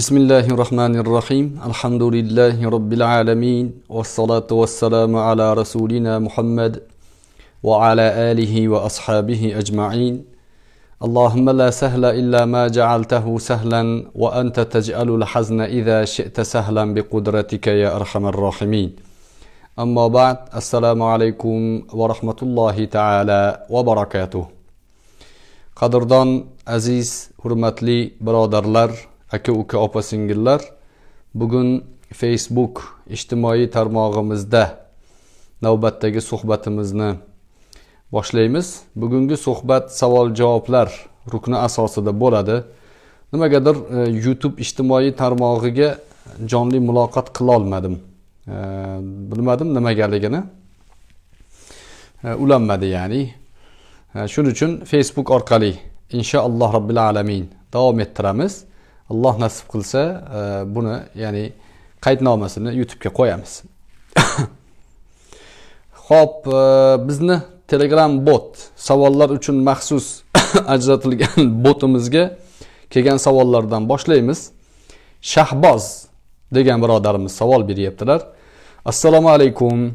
بسم الله الرحمن الرحيم الحمد لله رب العالمين والصلاة والسلام على رسولنا محمد وعلى آله وأصحابه أجمعين اللهم لا سهل إلا ما جعلته سهلا وأنت تجعل الحزن إذا شئت سهلا بقدرتك يا أرحم الراحمين أما بعد السلام عليكم ورحمة الله تعالى وبركاته qadrdon aziz hurmatli birodarlar aka uka opa singillar bugun facebook ijtimoiy tarmog'imizda navbatdagi suhbatimizni boshlaymiz. Bugungi suhbat savol javoblar rukni asosida bo'ladi. Nimagadir e, youtube ijtimoiy tarmog'iga jonli muloqot qilolmadim e, bilmadim nimagaligini. E, ulanmadi ya'ni. E, shuning uchun facebook orqali inshaalloh robbil alamin davom ettiramiz. Alloh nasib qilsa e, buni ya'ni qaydnomasini youtubega qo'yamiz. Ho'p e, bizni telegram bot savollar uchun maxsus ajratilgan botimizga kelgan savollardan boshlaymiz. Shahboz degan birodarimiz savol beryaptilar. Assalomu alaykum.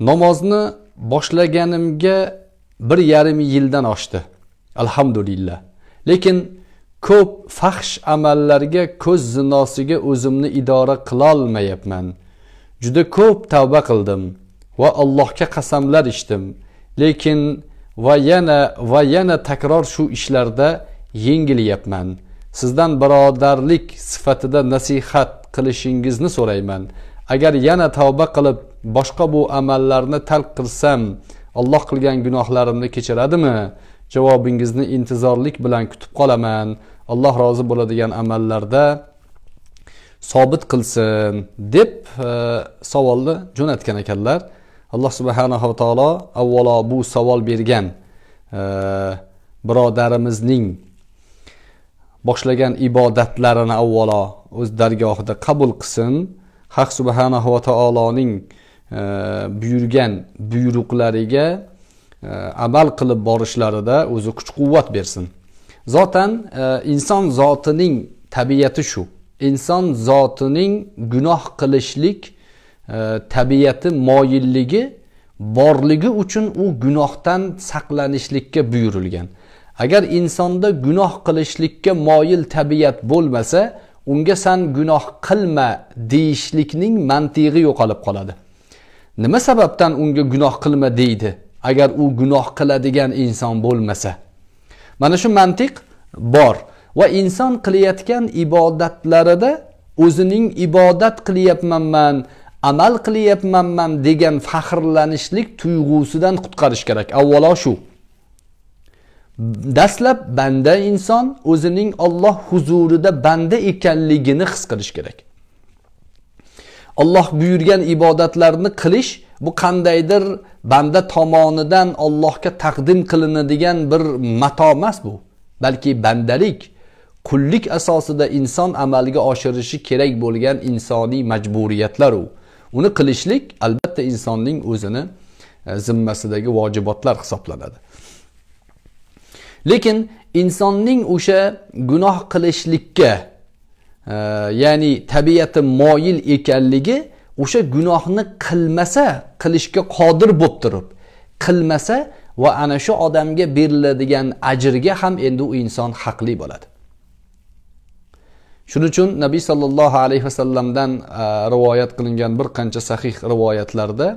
Namozni boshlaganimga bir yarim yildan oshdi. Alhamdulillah. Lekin ko'p fahsh amallarga ko'z zinosiga o'zimni idora qilolmayapman juda ko'p tavba qildim va allohga qasamlar ichdim lekin va yana va yana takror shu ishlarda yengilyapman sizdan birodarlik sifatida nasihat qilishingizni so'rayman agar yana tavba qilib boshqa bu amallarni tark qilsam alloh qilgan gunohlarimni kechiradimi javobingizni intizorlik bilan kutib qolaman. Alloh rozi bo'ladigan amallarda sobit qilsin deb e, savolni jo'natgan ekanlar. Alloh subhanava taolo avvalo bu savol bergan e, birodarimizning boshlagan ibodatlarini avvalo o'z dargohida qabul qilsin. Haq subhanava taoloning e, buyurgan buyruqlariga E, amal qilib borishlarida o'zi kuch quvvat bersin. Zotan e, inson zotining tabiati shu. Inson zotining gunoh qilishlik e, tabiati moyilligi borligi uchun u gunohdan saqlanishlikka buyurilgan. Agar insonda gunoh qilishlikka moyil tabiat bo'lmasa unga san gunoh qilma deyishlikning mantig'i yo'qolib qoladi. Nima sababdan unga gunoh qilma deydi? Agar u gunoh qiladigan inson bo'lmasa. Mana shu mantiq bor. Va inson qilayotgan ibodatlarida o'zining ibodat qilyapmanman amal qilyapmanman degan faxrlanishlik tuyg'usidan qutqarish kerak. Avvalo shu. Dastlab banda inson o'zining olloh huzurida banda ekanligini his qilish kerak. Olloh buyurgan ibodatlarni qilish bu qandaydir banda tomonidan ollohga taqdim qilinadigan bir mato emas bu. Balki bandalik qullik asosida inson amalga oshirishi kerak bo'lgan insoniy majburiyatlar u. Uni qilishlik albatta insonning o'zini e, zimmasidagi vojibotlar hisoblanadi. Lekin insonning o'sha gunoh qilishlikka ya'ni tabiati moyil ekanligi o'sha gunohni qilmasa qilishga qodir bo'lib turib qilmasa va ana shu odamga beriladigan ajrga ham endi u inson haqli bo'ladi. Shuning uchun nabiy sollallohu alayhi vasallamdan e, rivoyat qilingan bir qancha sahih rivoyatlarda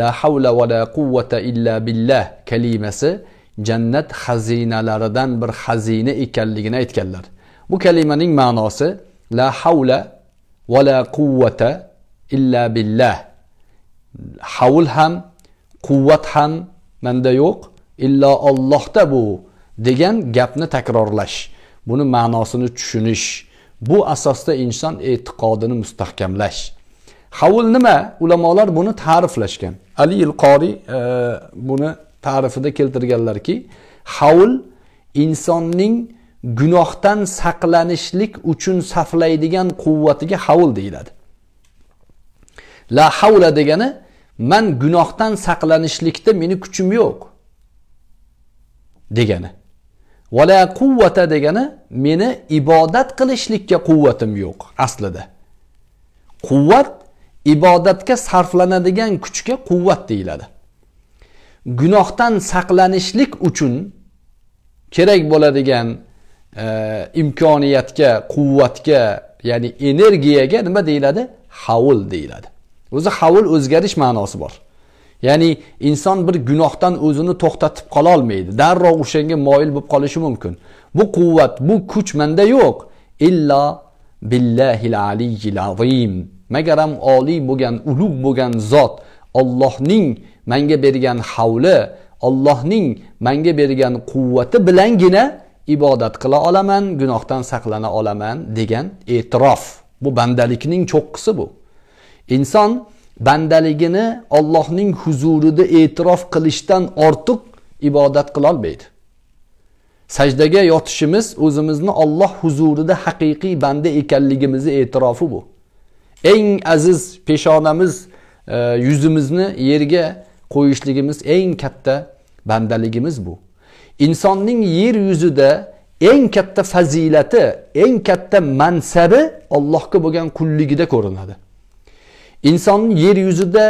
la havla va la quvvata illa billah kalimasi jannat xazinalaridan bir xazina ekanligini aytganlar. Bu kalimaning ma'nosi la havla va la quvvata illa billah. Havl ham quvvat ham manda yo'q illo ollohda bu degan gapni takrorlash buni ma'nosini tushunish bu asosda inson e'tiqodini mustahkamlash. Havl nima? Ulamolar buni ta'riflashgan. Ali il-Qori e, buni ta'rifida keltirganlarki havl insonning gunohdan saqlanishlik uchun saflaydigan quvvatiga havl deyiladi. La havla degani man gunohdan saqlanishlikda meni kuchim yo'q degani. Vala quvvata degani meni ibodat qilishlikka quvvatim yo'q aslida. Quvvat ibodatga sarflanadigan kuchga quvvat deyiladi. Gunohdan saqlanishlik uchun kerak bo'ladigan imkoniyatga quvvatga ya'ni energiyaga nima deyiladi? Havul deyiladi. O'zi havul o'zgarish ma'nosi bor. Ya'ni inson bir gunohdan o'zini to'xtatib qololmaydi darrov o'shanga moyil bo'lib qolishi mumkin. Bu quvvat bu kuch manda yo'q. Illo billahil aliyil azim. Magaram oliy bo'lgan ulug' bo'lgan zot ollohning manga bergan havli ollohning manga bergan quvvati bilangina ibodat qila olaman gunohdan saqlana olaman degan e'tirof. Bu bandalikning cho'qqisi bu. Inson bandaligini ollohning huzurida e'tirof qilishdan ortiq ibodat qilolmaydi sajdaga yotishimiz o'zimizni olloh huzurida haqiqiy banda ekanligimizni e'tirofi bu. Eng aziz peshonamiz e, yuzimizni yerga qo'yishligimiz eng katta bandaligimiz bu. Insonning yer yuzida eng katta fazilati eng katta mansabi allohga bo'lgan qulligida ko'rinadi. Insonning yer yuzida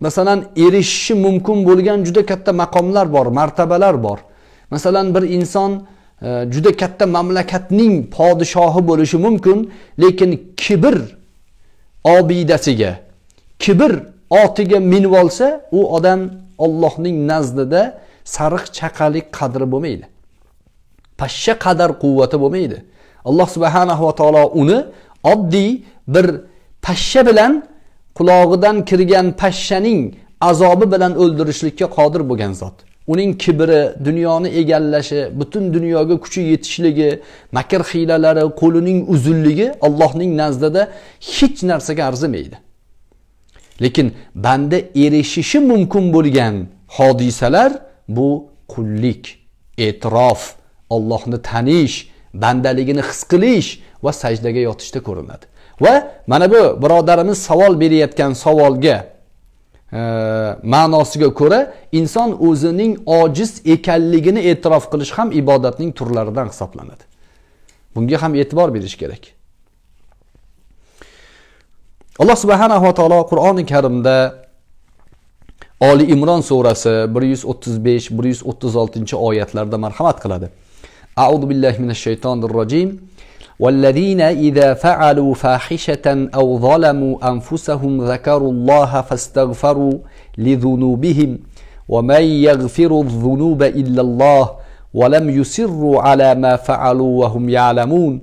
masalan erishishi mumkin bo'lgan juda katta maqomlar bor martabalar bor. Masalan bir inson e, juda katta mamlakatning podshohi bo'lishi mumkin lekin kibr obidasiga kibr otiga minib olsa u odam ollohning nazdida sariq chaqalik qadri bo'lmaydi pashsha qadar quvvati bo'lmaydi alloh subhanahu va taolo uni oddiy bir pashsha bilan qulog'idan kirgan pashshaning azobi bilan o'ldirishlikka qodir bo'lgan zot uning kibri dunyoni egallashi butun dunyoga kuchi yetishligi makr hiylalari qo'lining uzunligi allohning nazdida hech narsaga arzimaydi lekin banda erishishi mumkin bo'lgan hodisalar bu qullik e'tirof ollohni tanish bandaligini his qilish va sajdaga yotishda ko'rinadi va mana bu birodarimiz savol berayotgan savolga e, ma'nosiga ko'ra inson o'zining ojiz ekanligini e'tirof qilish ham ibodatning turlaridan hisoblanadi bunga ham e'tibor berish kerak alloh subhanahu va taolo qur'oni karimda oli imron surasi 135 136 oyatlarda marhamat qiladi. Audu billahi minash shaytonir rojim والذين إذا فعلوا فاحشة أو ظلموا أنفسهم ذكروا الله فاستغفروا لذنوبهم ومن يغفر الذنوب إلا الله ولم يسروا على ما فعلوا وهم يعلمون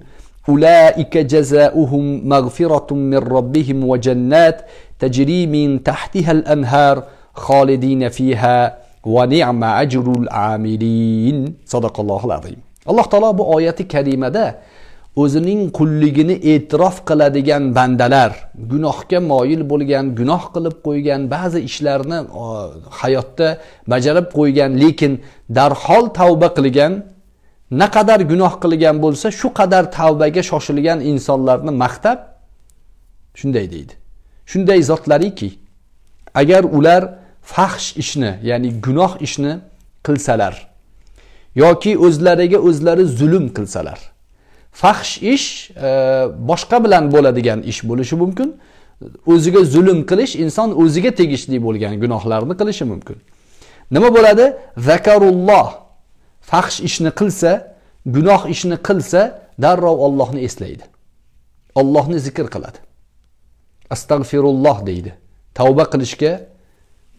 أولئك جزاؤهم مغفرة من ربهم وجنات تجري من تحتها الأنهار xolidina fiha va ni'ma ajrul amilin sadaqallohu azim. Alloh taolo bu oyati karimada o'zining qulligini e'tirof qiladigan bandalar gunohga moyil bo'lgan gunoh qilib qo'ygan ba'zi ishlarni hayotda bajarib qo'ygan lekin darhol tavba qilgan naqadar gunoh qilgan bo'lsa shu qadar tavbaga shoshilgan insonlarni maqtab shunday deydi. Shunday zotlariki agar ular fahsh ishni ya'ni gunoh ishni qilsalar yoki o'zlariga o'zlari zulm qilsalar. Fahsh ish e, boshqa bilan bo'ladigan ish bo'lishi mumkin. O'ziga zulm qilish inson o'ziga tegishli bo'lgan gunohlarni qilishi mumkin. Nima bo'ladi? Zakarulloh fahsh ishni qilsa gunoh ishni qilsa darrov ollohni eslaydi. Ollohni zikr qiladi. Astag'firulloh deydi. Tavba qilishga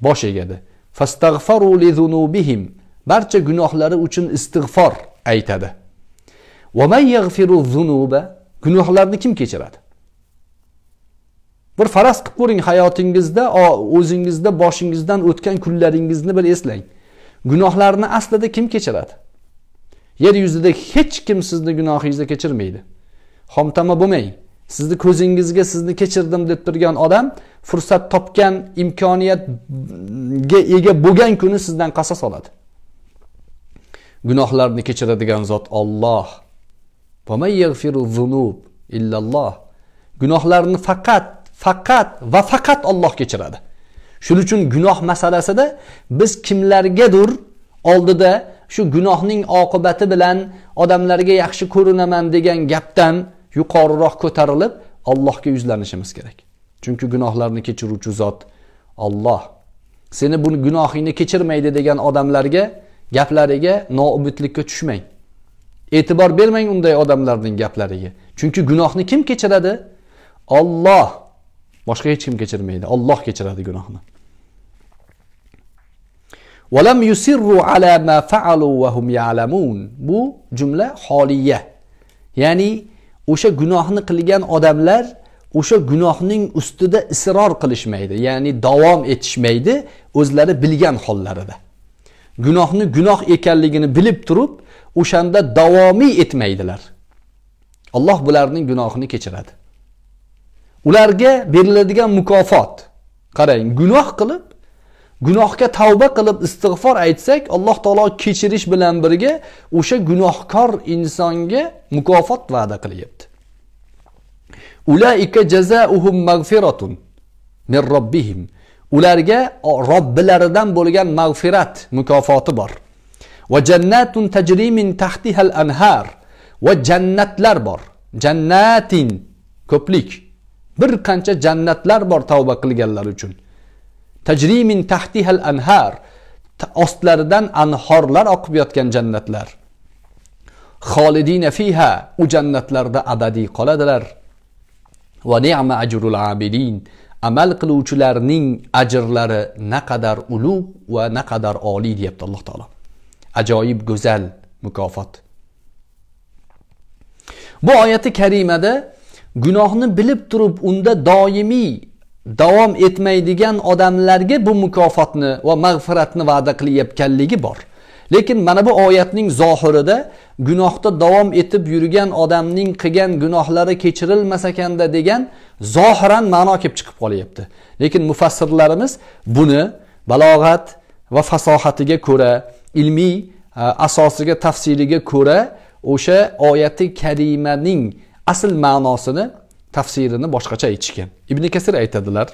bosh egadi. Fastag'faru li zunubihim barcha gunohlari uchun istig'for aytadi. Zunuba gunohlarni kim kechiradi? Bir faraz qilib ko'ring hayotingizda o'zingizda boshingizdan o'tgan kunlaringizni bir eslang. Gunohlarni aslida kim kechiradi? Yer yuzida hech kim sizni gunohingizni kechirmaydi. Xomtama bo'lmang. Sizni ko'zingizga sizni kechirdim deb turgan odam fursat topgan imkoniyatga ega bo'lgan kuni sizdan qasos oladi. Gunohlarni kechiradigan zot Alloh. Illalloh. Gunohlarni faqat faqat va faqat Alloh kechiradi. Shuning uchun gunoh masalasida biz kimlargadir oldida shu gunohning oqibati bilan odamlarga yaxshi ko'rinaman degan gapdan yuqoriroq ko'tarilib allohga yuzlanishimiz kerak. Chunki gunohlarni kechiruvchi zot olloh seni bu gunohingni kechirmaydi degan odamlarga gaplariga noumidlikka tushmang. E'tibor bermang unday odamlarning gaplariga. Chunki gunohni kim kechiradi? Olloh boshqa hech kim kechirmaydi. Olloh kechiradi gunohni. Valam yusirru ala ma faalu va hum ya'lamun. Bu jumla holiya ya'ni o'sha gunohni qilgan odamlar o'sha gunohning ustida isror qilishmaydi ya'ni davom etishmaydi o'zlari bilgan hollarida. Gunohni gunoh ekanligini bilib turib o'shanda davomiy etmaydilar. Alloh bularning gunohini kechiradi. Ularga beriladigan mukofot. Qarang gunoh qilib gunohga tavba qilib istig'for aytsak alloh taolo kechirish bilan birga o'sha gunohkor insonga mukofot va'da qilyapti. Ulaika jazauhum magfiratun min robbihim ularga robbilaridan bo'lgan mag'firat mukofoti bor. Va jannatun tajrimin tahtihal anhar. Va jannatlar bor. Jannatin ko'plik. Bir qancha jannatlar bor tavba qilganlar uchun. Tajrimin tahtihal anhar ostlaridan anhorlar oqib yotgan jannatlar. Xolidina fiha u jannatlarda abadiy qoladilar. Va ni'ma ajrul abidin amal qiluvchilarning ajrlari naqadar ulug' va naqadar oliy deyapti alloh taolo. Ajoyib go'zal mukofot. Bu oyati karimada gunohni bilib turib unda doimiy davom etmaydigan odamlarga bu mukofotni va mag'firatni va'da qilayotganligi bor. Lekin mana bu oyatning zohirida gunohda davom etib yurgan odamning qilgan gunohlari kechirilmas ekanda degan zohiran ma'no kelib chiqib qolyapti. Lekin mufassirlarimiz buni balog'at va fasohatiga ko'ra ilmiy asosiga tafsiliga ko'ra o'sha oyati karimaning asl ma'nosini tafsirini boshqacha aytishgan ibn kasir aytadilar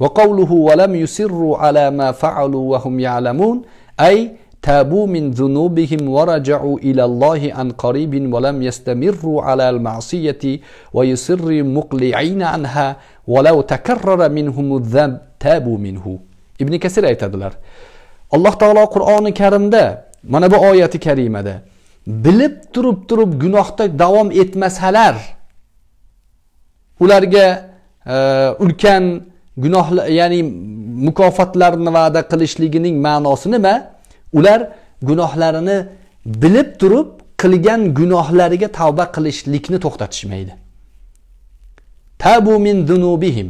وقوله ولم يسروا على ما فعلوا وهم يعلمون أي تابوا من ذنوبهم ورجعوا إلى الله عن قريب ولم يستمروا على المعصية ويسر مقلعين عنها ولو تكرر منهم الذنب تابوا منه ابن كثير aytadilar alloh taolo qur'oni karimda mana bu oyati karimada bilib turib turib gunohda davom etmasalar ularga e, ulkan gunoh ya'ni mukofotlarni va'da qilishligining ma'nosi nima ular gunohlarini bilib turib qilgan gunohlariga tavba qilishlikni to'xtatishmaydi tabu min dunubihim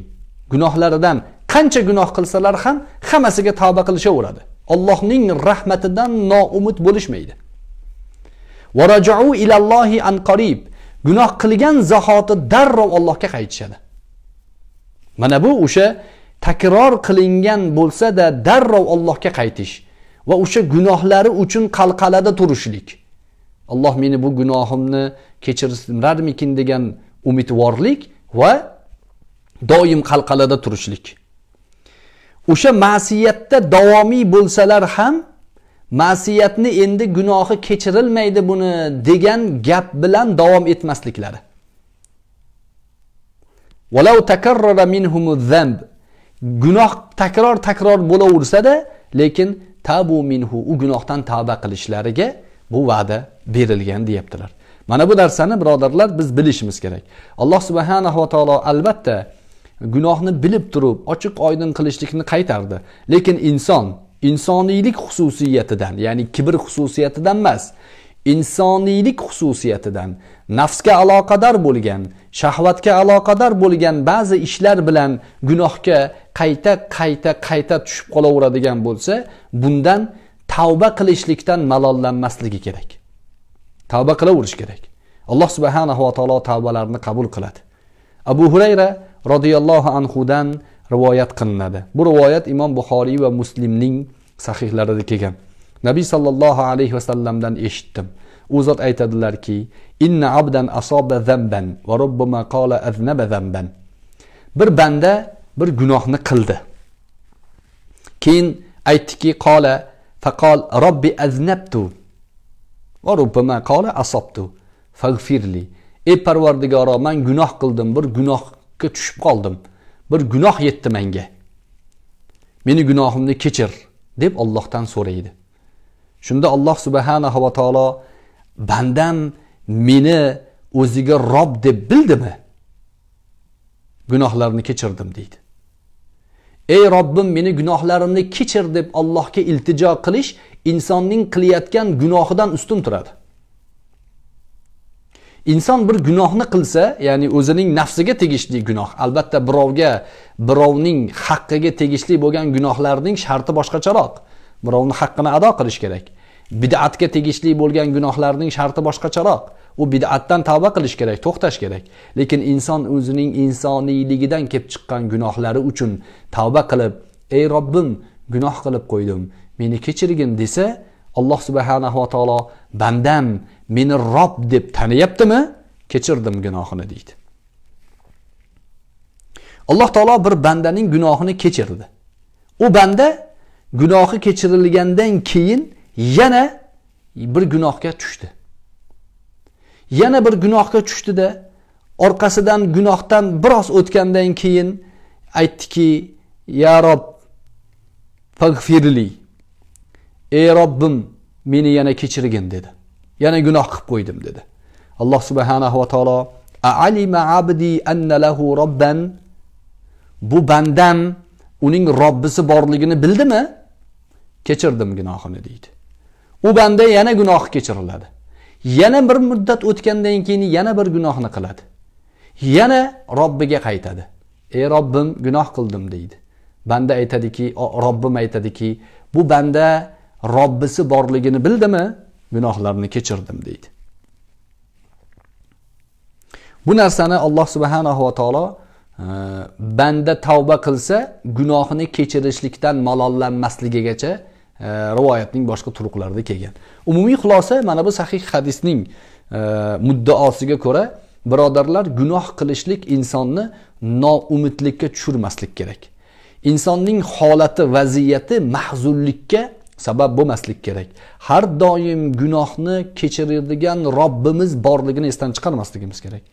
gunohlaridan qancha gunoh qilsalar ham hammasiga tavba qilishaveradi allohning rahmatidan noumid bo'lishmaydi ilallohi an qarib gunoh qilgan zahoti darrov allohga qaytishadi mana bu o'sha takror qilingan bo'lsa-da darrov allohga qaytish va o'sha gunohlari uchun qalqalada turishlik alloh meni bu gunohimni kechirarmikin degan umidvorlik va doim qalqalada turishlik o'sha ma'siyatda davomiy bo'lsalar ham ma'siyatni endi gunohi kechirilmaydi buni degan gap bilan davom etmasliklari gunoh takror takror bo'laversada lekin tabu minhu u gunohdan tavba qilishlariga bu va'da berilgan deyaptilar mana bu narsani birodarlar biz bilishimiz kerak alloh subhanahu va taolo albatta gunohni bilib turib ochiq oydin qilishlikni qaytardi lekin inson insoniylik xususiyatidan ya'ni kibr xususiyatidan emas insoniylik xususiyatidan nafsga aloqador bo'lgan shahvatga aloqador bo'lgan ba'zi ishlar bilan gunohga qayta qayta qayta tushib qolaveradigan bo'lsa bundan tavba qilishlikdan malollanmasligi kerak tavba qilaverish kerak alloh subhanahu va taolo tavbalarni qabul qiladi abu hurayra roziyallohu anhudan rivoyat qilinadi bu rivoyat imom buxoriy va muslimning sahihlarida kelgan nabiy sollallohu alayhi vasallamdan eshitdim u zot aytadilarki inna abdan asoba zamban va robbama qola aznaba zamban bir banda bir gunohni qildi keyin aytdiki qola faqol robbi aznabtu va rubbama qala asabtu faghfirli ey parvardigoro man gunoh qildim bir gunohga tushib qoldim bir gunoh yetdi menga. Meni gunohimni kechir deb Allohdan so'raydi. Shunda alloh subhanahu va taolo bandam meni o'ziga rob deb bildimi? Gunohlarni kechirdim deydi. Ey robbim meni gunohlarimni kechir deb allohga iltijo qilish insonning qilayotgan gunohidan ustun turadi. Inson bir gunohni qilsa ya'ni o'zining nafsiga tegishli gunoh albatta birovga birovning haqqiga tegishli bo'lgan gunohlarning sharti boshqacharoq. Birovni haqqini ado qilish kerak. Bid'atga tegishli bo'lgan gunohlarning sharti boshqacharoq. U bid'atdan tavba qilish kerak to'xtash kerak. Lekin inson o'zining insoniyligidan kelib chiqqan gunohlari uchun tavba qilib ey robbim gunoh qilib qo'ydim meni kechirgin desa alloh subhanahu va taolo bandam meni rob deb taniyaptimi kechirdim gunohini deydi. Alloh taolo bir bandaning gunohini kechirdi. U banda gunohi kechirilgandan keyin yana bir gunohga tushdi. Yana bir gunohga tushdida orqasidan gunohdan biroz o'tgandan keyin aytdiki ya rob fag'firli ey robbim meni yana kechirgin dedi yana gunoh qilib qo'ydim dedi. Alloh subhanahu va taolo alima abdi anna lahu robban? Bu bandam uning robbisi borligini bildimi? Kechirdim gunohini deydi. U banda yana gunoh kechiriladi. Yana bir muddat o'tgandan keyin yana bir gunohni qiladi. Yana robbiga qaytadi. Ey robbim gunoh qildim deydi. Banda aytadiki robbim aytadiki bu banda robbisi borligini bildimi? Gunohlarni kechirdim deydi. Bu narsani alloh subhanahu va taolo e, banda tavba qilsa gunohini kechirishlikdan malollanmasligigacha e, rivoyatning boshqa turuqlarida kelgan. Umumiy xulosa mana bu sahih hadisning e, muddaosiga ko'ra birodarlar gunoh qilishlik insonni noumidlikka tushirmaslik kerak. Insonning holati vaziyati mahzunlikka sabab bo'lmaslik kerak. Har doim gunohni kechiradigan robbimiz borligini esdan chiqarmasligimiz kerak.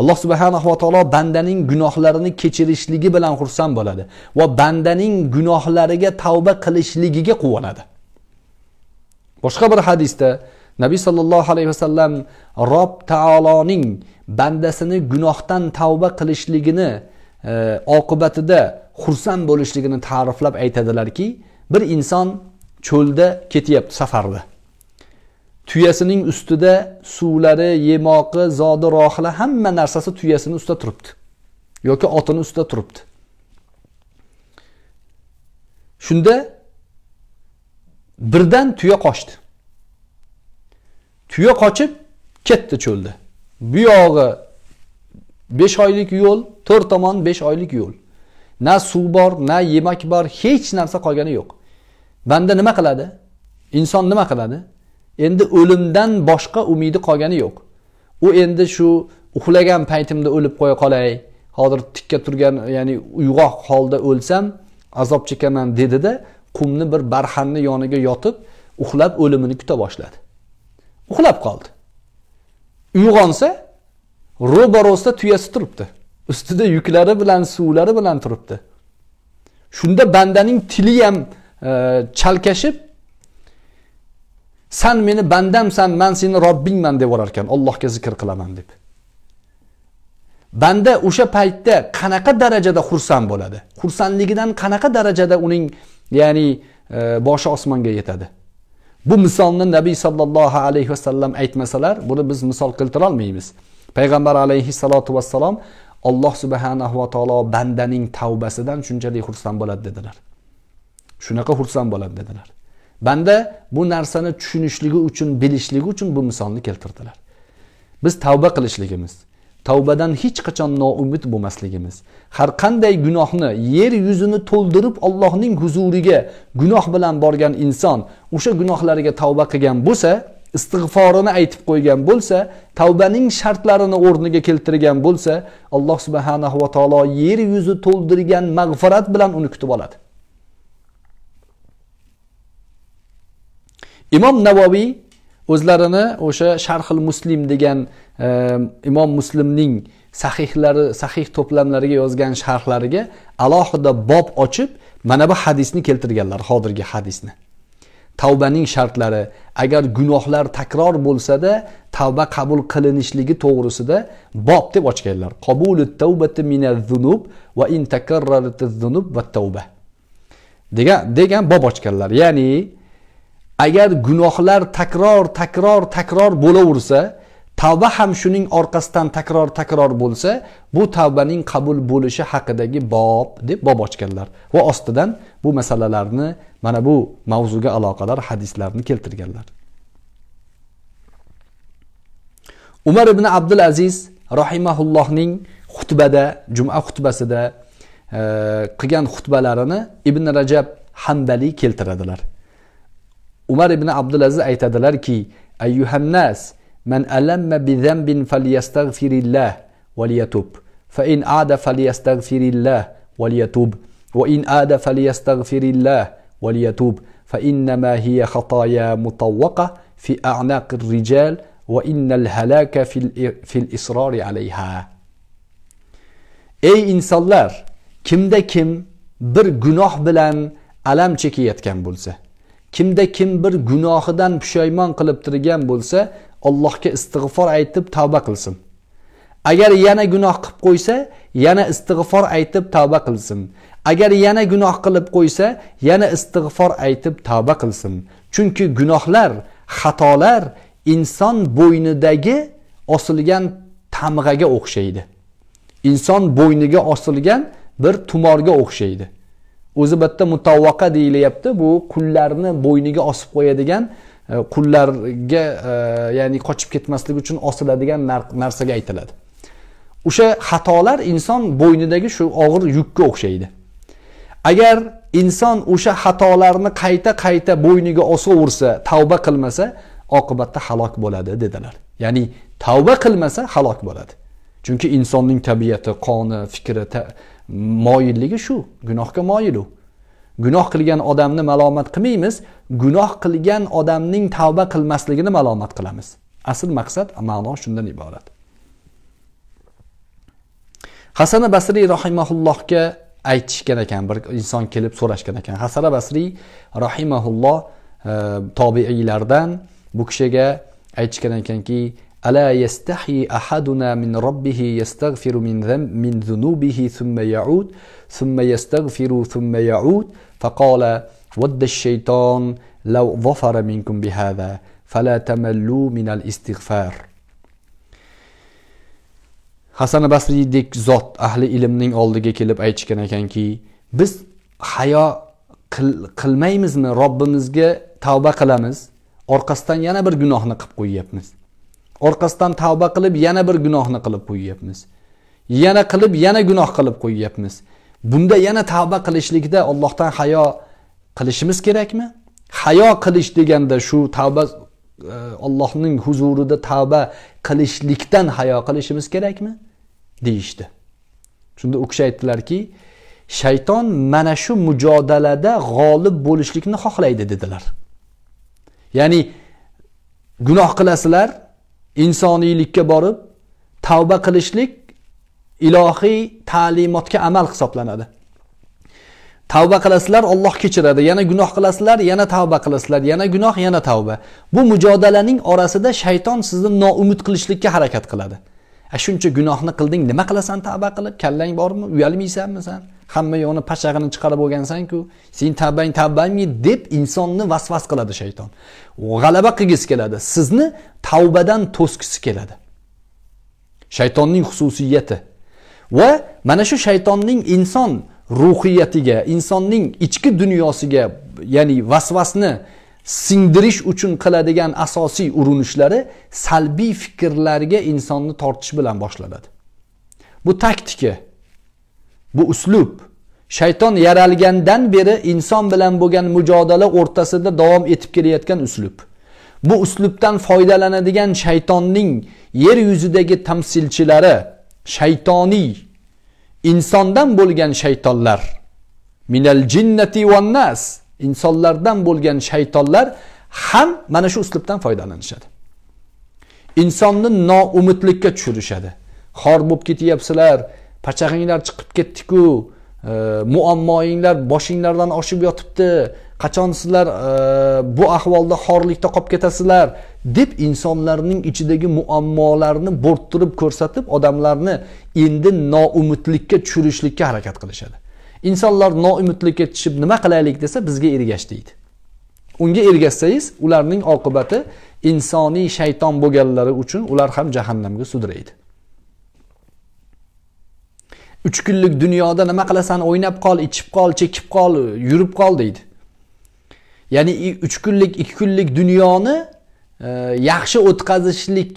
Alloh subhanahu va taolo bandaning gunohlarini kechirishligi bilan xursand bo'ladi va bandaning gunohlariga tavba qilishligiga quvonadi. Boshqa bir hadisda nabiy sollallohu alayhi vasallam rob taoloning bandasini gunohdan tavba qilishligini e, oqibatida xursand bo'lishligini ta'riflab aytadilarki bir inson cho'lda ketyapti safarda. Tuyasining ustida suvlari yemoqi zodi rohila hamma narsasi tuyasini ustida turibdi yoki otini ustida turibdi. Shunda birdan tuya qochdi. Tuya qochib ketdi cho'lda. Bu yog'i besh oylik yo'l to'rt tomon besh oylik yo'l. Na suv bor na yemak bor hech narsa qolgani yo'q. Banda nima qiladi? Inson nima qiladi? Endi o'limdan boshqa umidi qolgani yo'q. U endi shu uxlagan paytimda o'lib qo'ya qolay hozir tikka turgan ya'ni uyg'oq holda o'lsam azob chekaman dedida qumni bir barxanni yoniga yotib uxlab o'limini kuta boshladi. Uxlab qoldi. Uyg'onsa ro'barosida tuyasi turibdi. Ustida yuklari bilan suvlari bilan turibdi. Shunda bandaning tili ham chalkashib san meni bandamsan man seni robbingman deb yuborar ekan allohga zikr qilaman deb. Banda o'sha paytda qanaqa darajada xursand bo'ladi? Xursandligidan qanaqa darajada uning ya'ni e, boshi osmonga yetadi? Bu misolni nabiy sollallohu alayhi vasallam aytmasalar buni biz misol keltirolmaymiz payg'ambar alayhissalotu vassalom alloh subhanahu va taolo bandaning tavbasidan shunchalik xursand bo'ladi dedilar. Shunaqa xursand bo'ladi dedilar. Banda bu narsani tushunishligi uchun bilishligi uchun bu misolni keltirdilar. Biz tavba qilishligimiz tavbadan hech qachon noumid bo'lmasligimiz har qanday gunohni yer yuzini to'ldirib allohning huzuriga gunoh bilan borgan inson o'sha gunohlariga tavba qilgan bo'lsa istig'forini aytib qo'ygan bo'lsa tavbaning shartlarini o'rniga keltirgan bo'lsa alloh subhanahu va taolo yer yuzi to'ldirgan mag'firat bilan uni kutib oladi. Imom navoiy o'zlarini o'sha sharhil muslim degan e, imom muslimning sahihlari sahih to'plamlariga yozgan sharhlariga alohida bob ochib mana bu hadisni keltirganlar hozirgi hadisni. Tavbaning shartlari agar gunohlar takror bo'lsada tavba qabul qilinishligi to'g'risida bob deb ochganlar. Qabulu tavbati minaz-zunub va in takarrarat-zunub va tavba degan degan bob ochganlar. Ya'ni agar gunohlar takror takror takror bo'laversa tavba ham shuning orqasidan takror takror bo'lsa bu tavbaning qabul bo'lishi haqidagi bob deb bob ochganlar va ostidan bu masalalarni mana bu mavzuga aloqador hadislarni keltirganlar. Umar ibn abdul aziz rahimaullohning xutbada juma xutbasida e, qilgan xutbalarini ibn rajab hambaliy keltiradilar. umar ibn abdul aziz aytadilarki ayyuhannas من ألم بذنب فليستغفر الله وليتوب فإن عاد فليستغفر الله وليتوب وإن عاد فليستغفر الله وليتوب فإنما هي خطايا مطوقة في أعناق الرجال وإن الهلاك في, في الإصرار عليها ey insonlar kimda kim bir gunoh bilan alam chekayotgan bo'lsa kimda kim bir gunohidan pushaymon qilib turgan bo'lsa Allohga istig'for aytib tavba qilsin. Agar yana gunoh qilib qo'ysa, yana istig'for aytib tavba qilsin. Agar yana gunoh qilib qo'ysa, yana istig'for aytib tavba qilsin. Chunki gunohlar, xatolar inson bo'ynidagi osilgan tamg'aga o'xshaydi. Inson bo'yniga osilgan bir tumorga o'xshaydi. O'zi bitta mutavvaqa deyilyapti. Bu qullarni bo'yniga osib qo'yadigan e, qullarga e, ya'ni qochib ketmaslik uchun osiladigan narsaga aytiladi. O'sha xatolar inson bo'ynidagi shu og'ir yukka o'xshaydi. Agar inson o'sha xatolarni qayta qayta bo'yniga osaversa tavba qilmasa oqibatda halok bo'ladi dedilar. Ya'ni tavba qilmasa halok bo'ladi. Chunki insonning tabiati qoni fikri moyilligi shu gunohga moyil u. Gunoh qilgan odamni malomat qilmaymiz gunoh qilgan odamning tavba qilmasligini malomat qilamiz. Asl maqsad ma'no shundan iborat. Hasan basriy rahimaullohga aytishgan ekan bir inson kelib so'rashgan ekan. Hasan basriy rahimaulloh e, tobiiylardan bu kishiga aytishgan ekanki ala yastahi ahaduna min robbihi yastaghfiru min min zunubihi thumma yaud thumma yastaghfiru thumma yaud فقال ود الشيطان لو ظفر منكم بهذا فلا تملوا من الاستغفار hasan basriydek zot ahli ilmning oldiga kelib aytishgan ekanki biz hayo qilmaymizmi robbimizga tavba qilamiz orqasidan yana bir gunohni qilib qo'yyapmiz Orqasidan tavba qilib yana bir gunohni qilib qo'yyapmiz. Yana qilib yana gunoh qilib qo'yyapmiz. Bunda yana tavba qilishlikda Allohdan hayo qilishimiz kerakmi? Hayo qilish deganda shu tavba e, Allohning huzurida tavba qilishlikdan hayo qilishimiz kerakmi? Deyishdi. Shunda u kishi aytdilarki shayton mana shu mujodalada g'olib bo'lishlikni xohlaydi dedilar. Ya'ni gunoh qilasizlar insoniylikka borib tavba qilishlik ilohiy ta'limotga amal hisoblanadi tavba qilasizlar Alloh kechiradi yana gunoh qilasizlar yana tavba qilasizlar yana gunoh yana tavba bu mujodalaning orasida shayton sizni noumid qilishlikka harakat qiladi shuncha gunohni qilding nima qilasan tavba qilib? Kallang bormi? Uyalmaysanmi san? Hamma yo'qni pashag'ini chiqarib olgansanku. Sen tavbang tavbangmi? deb insonni vasvas qiladi shayton. G'alaba qilgisi keladi. Sizni tavbadan to'sgisi keladi. Shaytonning xususiyati. Va mana shu shaytonning inson ruhiyatiga insonning ichki dunyosiga ya'ni vasvasni singdirish uchun qiladigan asosiy urinishlari salbiy fikrlarga insonni tortish bilan boshlanadi. Bu taktika bu uslub shayton yaralgandan beri inson bilan bo'lgan mujodala o'rtasida davom etib kelayotgan uslub. Bu uslubdan foydalanadigan shaytonning yer yuzidagi tamsilchilari shaytoniy insondan bo'lgan shaytonlar. Minal jinnati vannas nas. Insonlardan bo'lgan shaytonlar ham mana shu uslubdan foydalanishadi. Insonni noumidlikka tushirishadi. Xor bo'lib ketyapsizlar pachag'inglar chiqib ketdiku e, muammoinglar boshinglardan oshib yotibdi qachon sizlar e, bu ahvolda xorlikda qolib ketasizlar deb insonlarning ichidagi muammolarni bo'rttirib ko'rsatib odamlarni endi noumidlikka tushirishlikka harakat qilishadi. Insonlar noumidlikka tushib nima qilaylik desa bizga ergash deydi. Unga ergashsangiz ularning oqibati insoniy shayton bo'lganlari uchun ular ham jahannamga sudraydi. Uch kunlik dunyoda nima qilasan o'ynab qol ichib qol chekib qol yurib qol deydi. Ya'ni uch kunlik ikki kunlik dunyoni e, yaxshi o'tkazishlik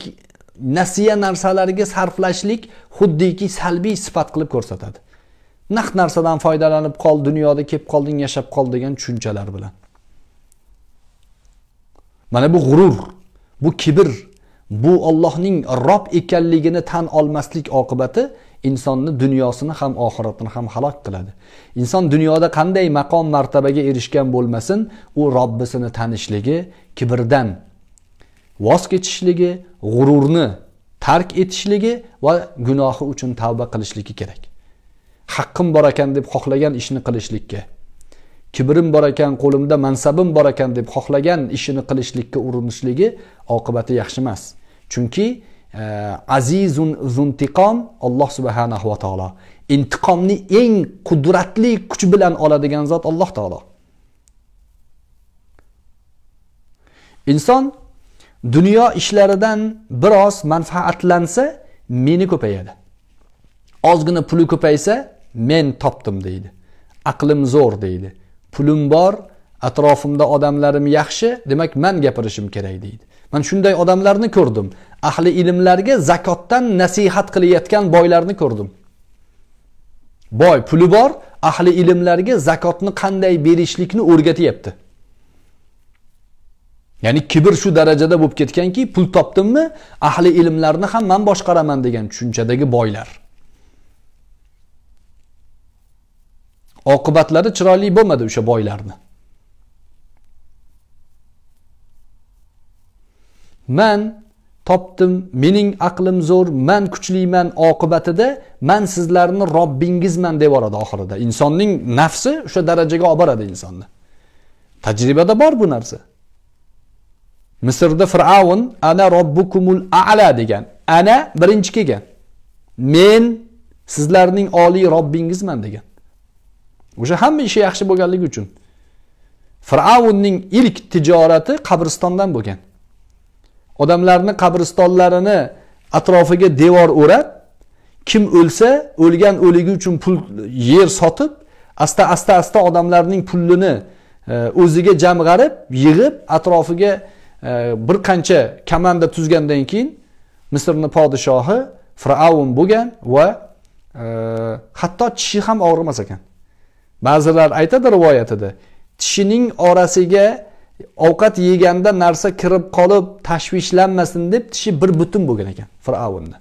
nasiya narsalarga sarflashlik xuddiki salbiy sifat qilib ko'rsatadi. Naq narsadan foydalanib qol dunyoda kelib qolding yashab qol degan tushunchalar bilan. Mana bu g'urur bu kibr bu ollohning rob ekanligini tan olmaslik oqibati insonni dunyosini ham oxiratini ham halok qiladi. Inson dunyoda qanday maqom martabaga erishgan bo'lmasin u robbisini tanishligi kibrdan voz kechishligi g'ururni tark etishligi va gunohi uchun tavba qilishligi kerak. Haqqim bor ekan deb xohlagan ishni qilishlikka. Kibrim bor ekan qo'limda mansabim bor ekan deb xohlagan ishini qilishlikka urinishligi oqibati yaxshi emas. Chunki e, azizun zuntiqom alloh subhanahu va taolo. Intiqomni eng qudratli kuch bilan oladigan zot alloh taolo. Inson dunyo ishlaridan biroz manfaatlansa meni ko'payadi. Ozgina puli ko'paysa men topdim deydi aqlim zo'r deydi pulim bor atrofimda odamlarim yaxshi demak man gapirishim kerak deydi man shunday odamlarni ko'rdim ahli ilmlarga zakotdan nasihat qilayotgan boylarni ko'rdim boy puli bor ahli ilmlarga zakotni qanday berishlikni o'rgatyapti ya'ni kibr shu darajada bo'lib ketganki pul topdimmi ahli ilmlarni ham man boshqaraman degan tushunchadagi boylar oqibatlari chiroyli bo'lmadi o'sha boylarni man topdim mening aqlim zo'r man kuchliman oqibatida man sizlarni robbingizman deb yuboradi oxirida insonning nafsi o'sha darajaga olib boradi insonni tajribada bor bu narsa misrda fir'avn ana robbukumul a'la degan ana birinchi kelgan men sizlarning oliy robbingizman degan o'sha hamma ishi yaxshi bo'lganligi uchun. Fir'avnning ilk tijorati qabristondan bo'lgan. Odamlarni qabristonlarini atrofiga devor o'rab kim o'lsa o'lgan o'ligi uchun pul yer sotib asta asta asta odamlarning pulini e, o'ziga jamg'arib yig'ib atrofiga e, bir qancha komanda tuzgandan keyin misrni podshohi fir'avn bo'lgan va e, hatto tishi ham og'rimas ekan. Ba'zilar aytadi rivoyatida tishining orasiga ovqat yeganda narsa kirib qolib tashvishlanmasin deb tishi bir butun bo'lgan ekan fir'avnni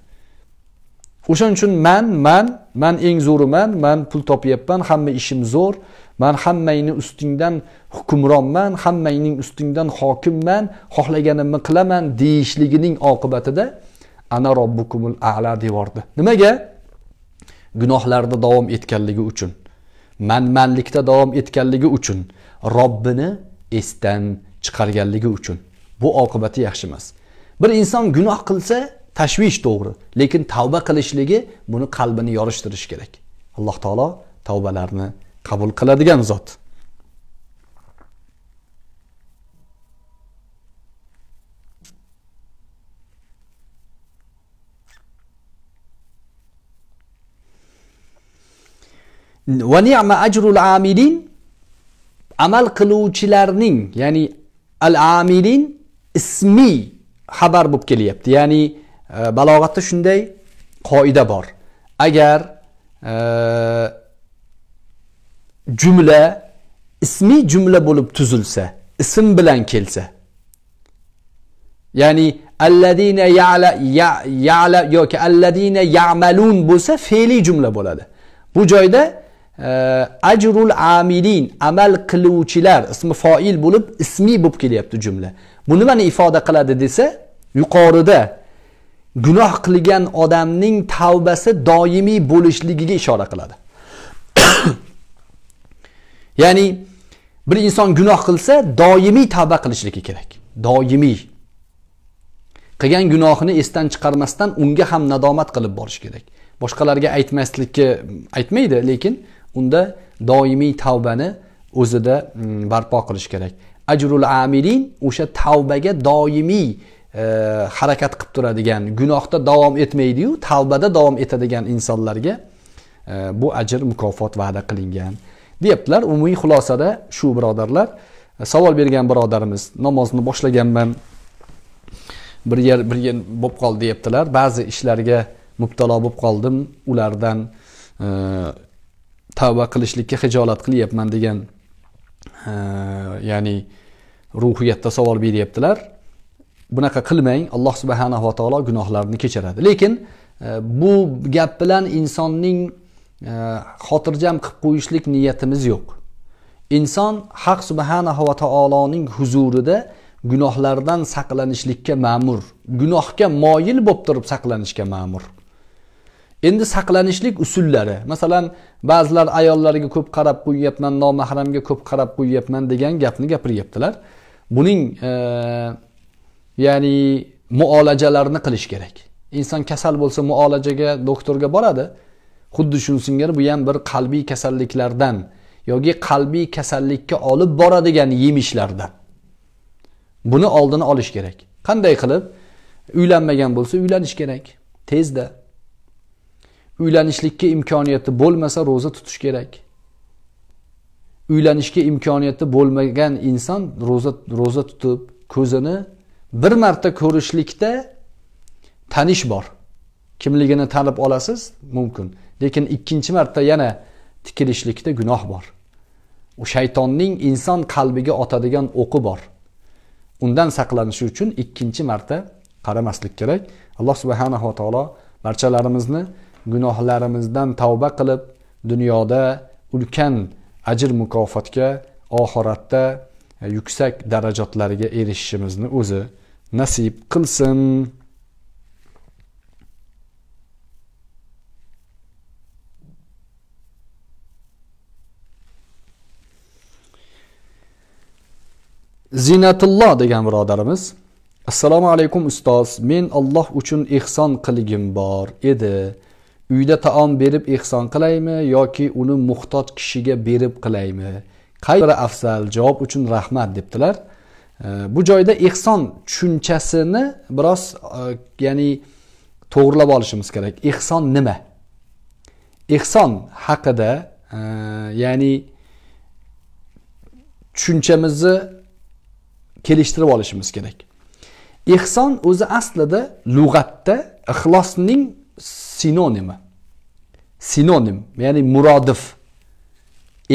o'shaning uchun man man man eng zo'riman man pul topyapman hamma ishim zo'r man hammangni ustingdan hukmronman hammangning ustingdan hokimman xohlaganimni qilaman deyishligining oqibatida ana robbukumul ala devordi. Nimaga? Gunohlarda davom etganligi uchun. Manmanlikda davom etganligi uchun robbini esdan chiqarganligi uchun. Bu oqibati yaxshi emas. Bir inson gunoh qilsa tashvish to'g'ri lekin tavba qilishligi buni qalbini yorishtirishi kerak. Alloh taolo tavbalarni qabul qiladigan zot. Va ni'ma ajrul amilin amal qiluvchilarning ya'ni al amilin ismiy xabar bo'lib kelyapti ya'ni e, balog'atda shunday qoida bor. Agar e, jumla ismiy jumla bo'lib tuzilsa ism bilan kelsa. Ya'ni alladina ya'la ya'la yoki alladina ya'malun bo'lsa fe'li jumla bo'ladi. Bu joyda ajrul amilin amal qiluvchilar ismi foil bo'lib ismiy bo'lib kelyapti jumla. Bu nimani ifoda qiladi desa yuqorida gunoh qilgan odamning tavbasi doimiy bo'lishligiga ishora qiladi. Ya'ni bir inson gunoh qilsa doimiy tavba qilishligi kerak. Doimiy. Qilgan gunohini esdan chiqarmasdan unga ham nadomat qilib borish kerak. Boshqalarga aytmaslikka aytmaydi lekin unda doimiy tavbani o'zida mm, barpo qilish kerak. Ajrul amilin o'sha tavbaga doimiy e, harakat qilib turadigan gunohda davom etmaydiyu tavbada davom etadigan insonlarga e, bu ajr mukofot va'da qilingan. Deyaptilar umumiy xulosada shu birodarlar e, savol bergan birodarimiz namozni boshlaganman bir yer bir yer bo'lib qoldi deyaptilar. Ba'zi ishlarga mubtalo bo'lib qoldim ulardan tavba qilishlikka hijolat qilyapman degan e, ya'ni ruhiyatda savol beryaptilar. Bunaqa qilmang alloh subhanahu va taolo gunohlarni kechiradi. Lekin e, bu gap bilan insonning e, xotirjam qilib qo'yishlik niyatimiz yo'q. Inson haq subhanahu va taoloning huzurida gunohlardan saqlanishlikka ma'mur gunohga moyil bo'lib turib saqlanishga ma'mur. Endi saqlanishlik usullari masalan ba'zilar ayollarga ko'p qarab qo'yyapman nomahramga ko'p qarab qo'yyapman degan gapni gapiryaptilar buning e, ya'ni muolajalarini qilish kerak inson kasal bo'lsa muolajaga doktorga boradi xuddi shuni singari bu ham bir qalbiy kasalliklardan yoki qalbiy kasallikka olib boradigan yemishlardan buni oldini olish kerak qanday qilib uylanmagan bo'lsa uylanish kerak tezda uylanishlikka imkoniyati bo'lmasa ro'za tutish kerak. Uylanishga imkoniyati bo'lmagan inson ro'za ro'za tutib ko'zini bir marta ko'rishlikda tanish bor. Kimligini tanib olasiz mumkin. Lekin ikkinchi marta yana tikilishlikda gunoh bor. U shaytonning inson qalbiga otadigan o'qi bor. Undan saqlanish uchun ikkinchi marta qaramaslik kerak. Alloh subhanahu va taolo barchalarimizni gunohlarimizdan tavba qilib dunyoda ulkan ajr mukofotga oxiratda yuksak darajatlarga erishishimizni o'zi nasib qilsin. Zinatulloh degan birodarimiz assalomu alaykum ustoz men olloh uchun ehson qilgim bor edi uyda taom berib ehson qilaymi yoki uni muhtoj kishiga berib qilaymi? Qay biri afzal javob uchun rahmat debdilar. Bu joyda ehson tushunchasini biroz e, ya'ni to'g'irlab olishimiz kerak. Ehson nima? Ehson haqida e, ya'ni tushunchamizni kelishtirib olishimiz kerak. Ehson o'zi aslida lug'atda ixlosning sinonimi sinonim ya'ni murodif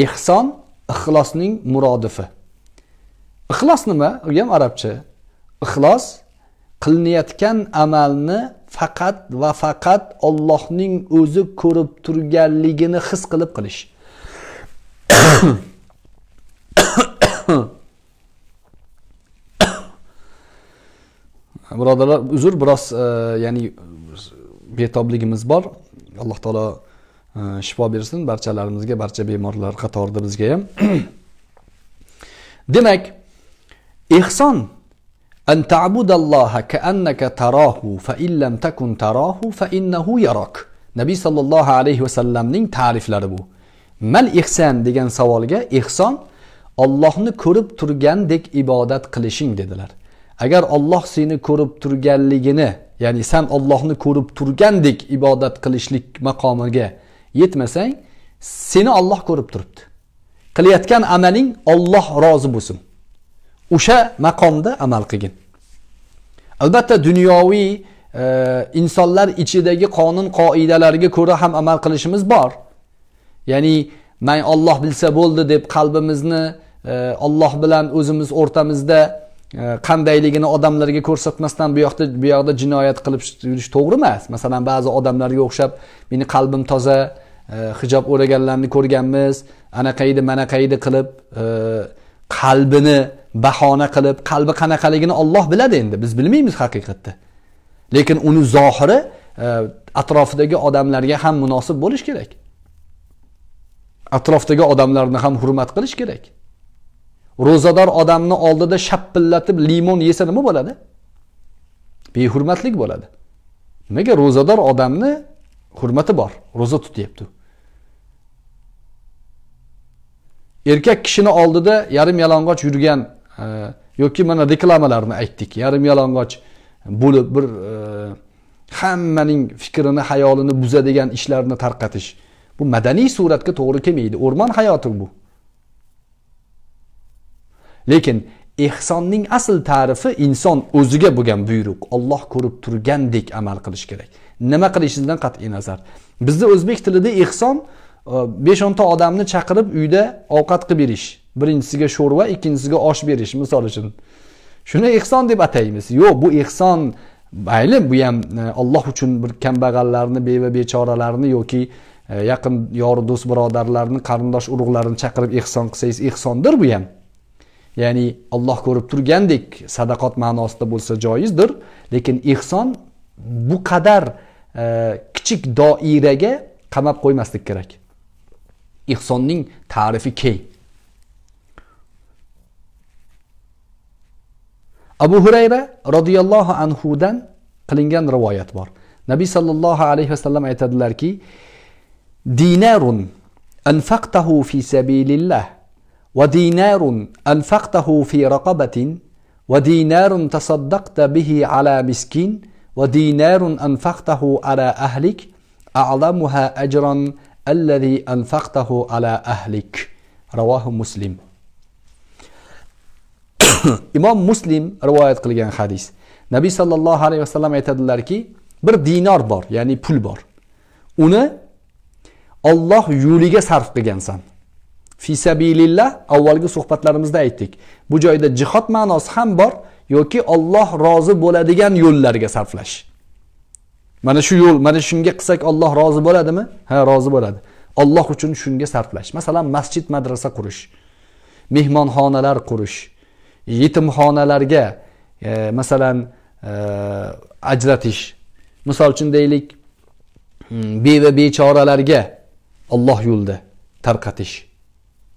ehson ixlosning murodifi ixlos nima u ham arabcha ixlos qilinayotgan amalni faqat va faqat ollohning o'zi ko'rib turganligini his qilib qilish birodarlar uzr biroz e, ya'ni betobligimiz bor alloh taolo e, shifo bersin barchalarimizga barcha bemorlar qatorida bizga ham demak ehson an ta'budalloha ka'annaka tarahu fa in lam takun tarahu fa innahu yarak nabiy sollallohu alayhi vasallamning ta'riflari bu mal ehson degan savolga ehson ollohni ko'rib turgandek ibodat qilishing dedilar agar olloh seni ko'rib turganligini ya'ni san ollohni ko'rib turgandek ibodat qilishlik maqomiga yetmasang seni olloh ko'rib turibdi qilayotgan amaling olloh rozi bo'lsin o'sha maqomda amal qilgin albatta dunyoviy e, insonlar ichidagi qonun qoidalarga ko'ra ham amal qilishimiz bor ya'ni man olloh bilsa bo'ldi deb qalbimizni e, olloh bilan o'zimiz o'rtamizda qandayligini odamlarga ko'rsatmasdan bu yoqda bu yoqda jinoyat qilib yurish to'g'ri emas masalan ba'zi odamlarga o'xshab meni qalbim toza e, hijob o'raganlarni ko'rganmiz anaqaydi manaqaydi qilib e, qalbini bahona qilib qalbi qanaqaligini Alloh biladi endi biz bilmaymiz haqiqatda lekin uni zohiri e, atrofidagi odamlarga ham munosib bo'lish kerak atrofdagi odamlarni ham hurmat qilish kerak ro'zador odamni oldida shappillatib limon yesa nima bo'ladi behurmatlik bo'ladi nimaga ro'zador odamni hurmati bor ro'za tutyapti erkak kishini oldida yarim yalang'och yurgan e, yoki mana reklamalarni aytdik yarim yalang'och bo'lib bir e, hammaning fikrini hayolini buzadigan ishlarni tarqatish bu madaniy suratga to'g'ri kelmaydi o'rmon hayoti bu lekin ehsonning asl ta'rifi inson o'ziga bo'lgan buyruq olloh ko'rib turgandek amal qilish kerak nima qilishingizdan qat'iy nazar bizda o'zbek tilida ehson e, besh o'nta odamni chaqirib uyda ovqat qilib berish birinchisiga sho'rva ikkinchisiga osh berish misol uchun shuni ehson deb ataymiz yo'q bu ehson mayli bu ham olloh e, uchun bir kambag'allarni beva bechoralarni yoki e, yaqin yor do'st birodarlarni qarindosh urug'larni chaqirib ehson qilsangiz ehsondir bu ham ya'ni olloh ko'rib turgandek sadaqot ma'nosida bo'lsa joizdir lekin ehson bu qadar e, kichik doiraga qamab qo'ymaslik kerak ehsonning ta'rifi keng abu hurayra roziyallohu anhudan qilingan rivoyat bor nabiy sollallohu alayhi vasallam aytadilarki dinarun anfaqtahu fi sabilillah ودينار أنفقته في رقبة ودينار تصدقت به على مسكين ودينار أنفقته على أهلك أعظمها اجرا الذي أنفقته على أهلك. رواه مسلم. إمام مسلم رواية قلقان حديث. نبي صلى الله عليه وسلم يتدل يتدلركي بر دينار بار يعني بول بار. أونا الله يوليغا صرف قلقان سان. Fisabilillah avvalgi suhbatlarimizda aytdik bu joyda jihod ma'nosi ham bor yoki Alloh rozi bo'ladigan yo'llarga sarflash mana shu yo'l mana shunga qilsak Alloh rozi bo'ladimi ha rozi bo'ladi Alloh uchun shunga sarflash masalan masjid madrasa qurish mehmonxonalar qurish yetimxonalarga e, masalan e, ajratish misol uchun deylik hmm, beva bechoralarga Alloh yo'lida tarqatish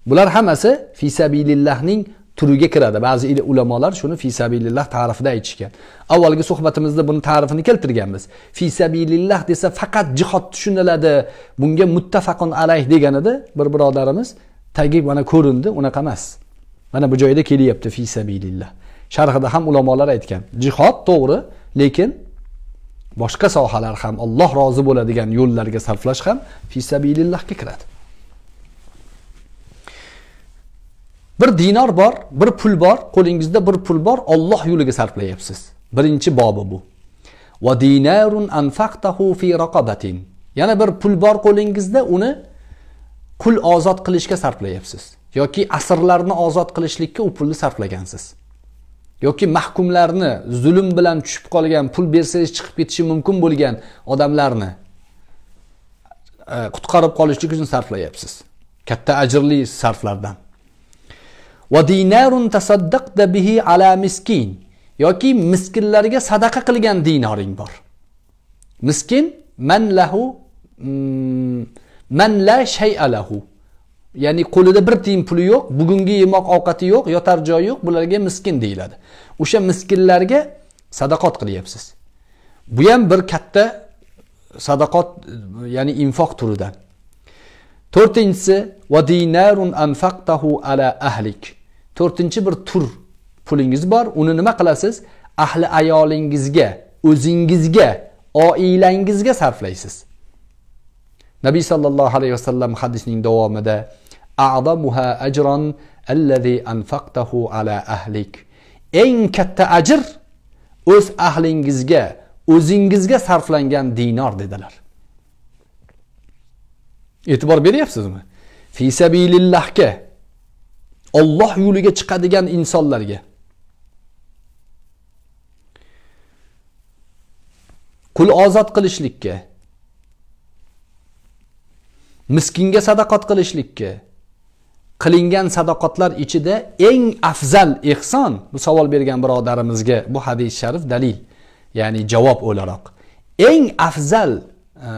bular hammasi fisabilillahning turiga kiradi ba'zi ulamolar shuni fisabilillah ta'rifida aytishgan avvalgi suhbatimizda buni ta'rifini keltirganmiz fisabilillah desa faqat jihod tushuniladi bunga muttafaqun alayh degan edi bir birodarimiz tagi mana ko'rindi unaqa emas mana bu joyda kelyapti fisabilillah sharhida ham ulamolar aytgan jihod to'g'ri lekin boshqa sohalar ham Alloh rozi bo'ladigan yo'llarga sarflash ham fisabilillahga kiradi bir dinor bor bir pul bor qo'lingizda bir pul bor olloh yo'liga sarflayapsiz. Birinchi bobi bu. Va dinarun anfaqtahu fi raqabatin. Yana bir pul bor qo'lingizda uni qul ozod qilishga sarflayapsiz. Yoki asrlarni ozod qilishlikka u pulni sarflagansiz. Yoki mahkumlarni zulm bilan tushib qolgan pul bersangiz chiqib ketishi mumkin bo'lgan odamlarni e, qutqarib qolishlik uchun sarflayapsiz. Katta ajrli sarflardan. Va dinarun tasaddaqta bihi ala miskin yoki miskinlarga sadaqa qilgan dinoring bor miskin man lahu mm, man la shay'a lahu ya'ni qo'lida bir tiyin puli yo'q bugungi yemoq ovqati yo'q yotar joyi yo'q bularga miskin deyiladi o'sha miskinlarga sadaqot qilyapsiz bu ham bir katta sadaqot ya'ni infoq turidan to'rtinchisi va dinarun anfaqtahu ala ahlik to'rtinchi bir tur pulingiz bor uni nima qilasiz ahli ayolingizga o'zingizga oilangizga sarflaysiz nabiy sollallohu alayhi vasallam hadisning davomida a'zamuha ajron allazi anfaqtahu ala ahlik eng katta ajr o'z ahlingizga o'zingizga sarflangan dinor dedilar e'tibor beryapsizmi fi sabilillahga Alloh yo'liga chiqadigan insonlarga qul ozod qilishlikka miskinga sadaqat qilishlikka qilingan sadoqatlar ichida eng afzal ehson bu savol bergan birodarimizga bu hadis sharif dalil ya'ni javob o'laroq eng afzal e,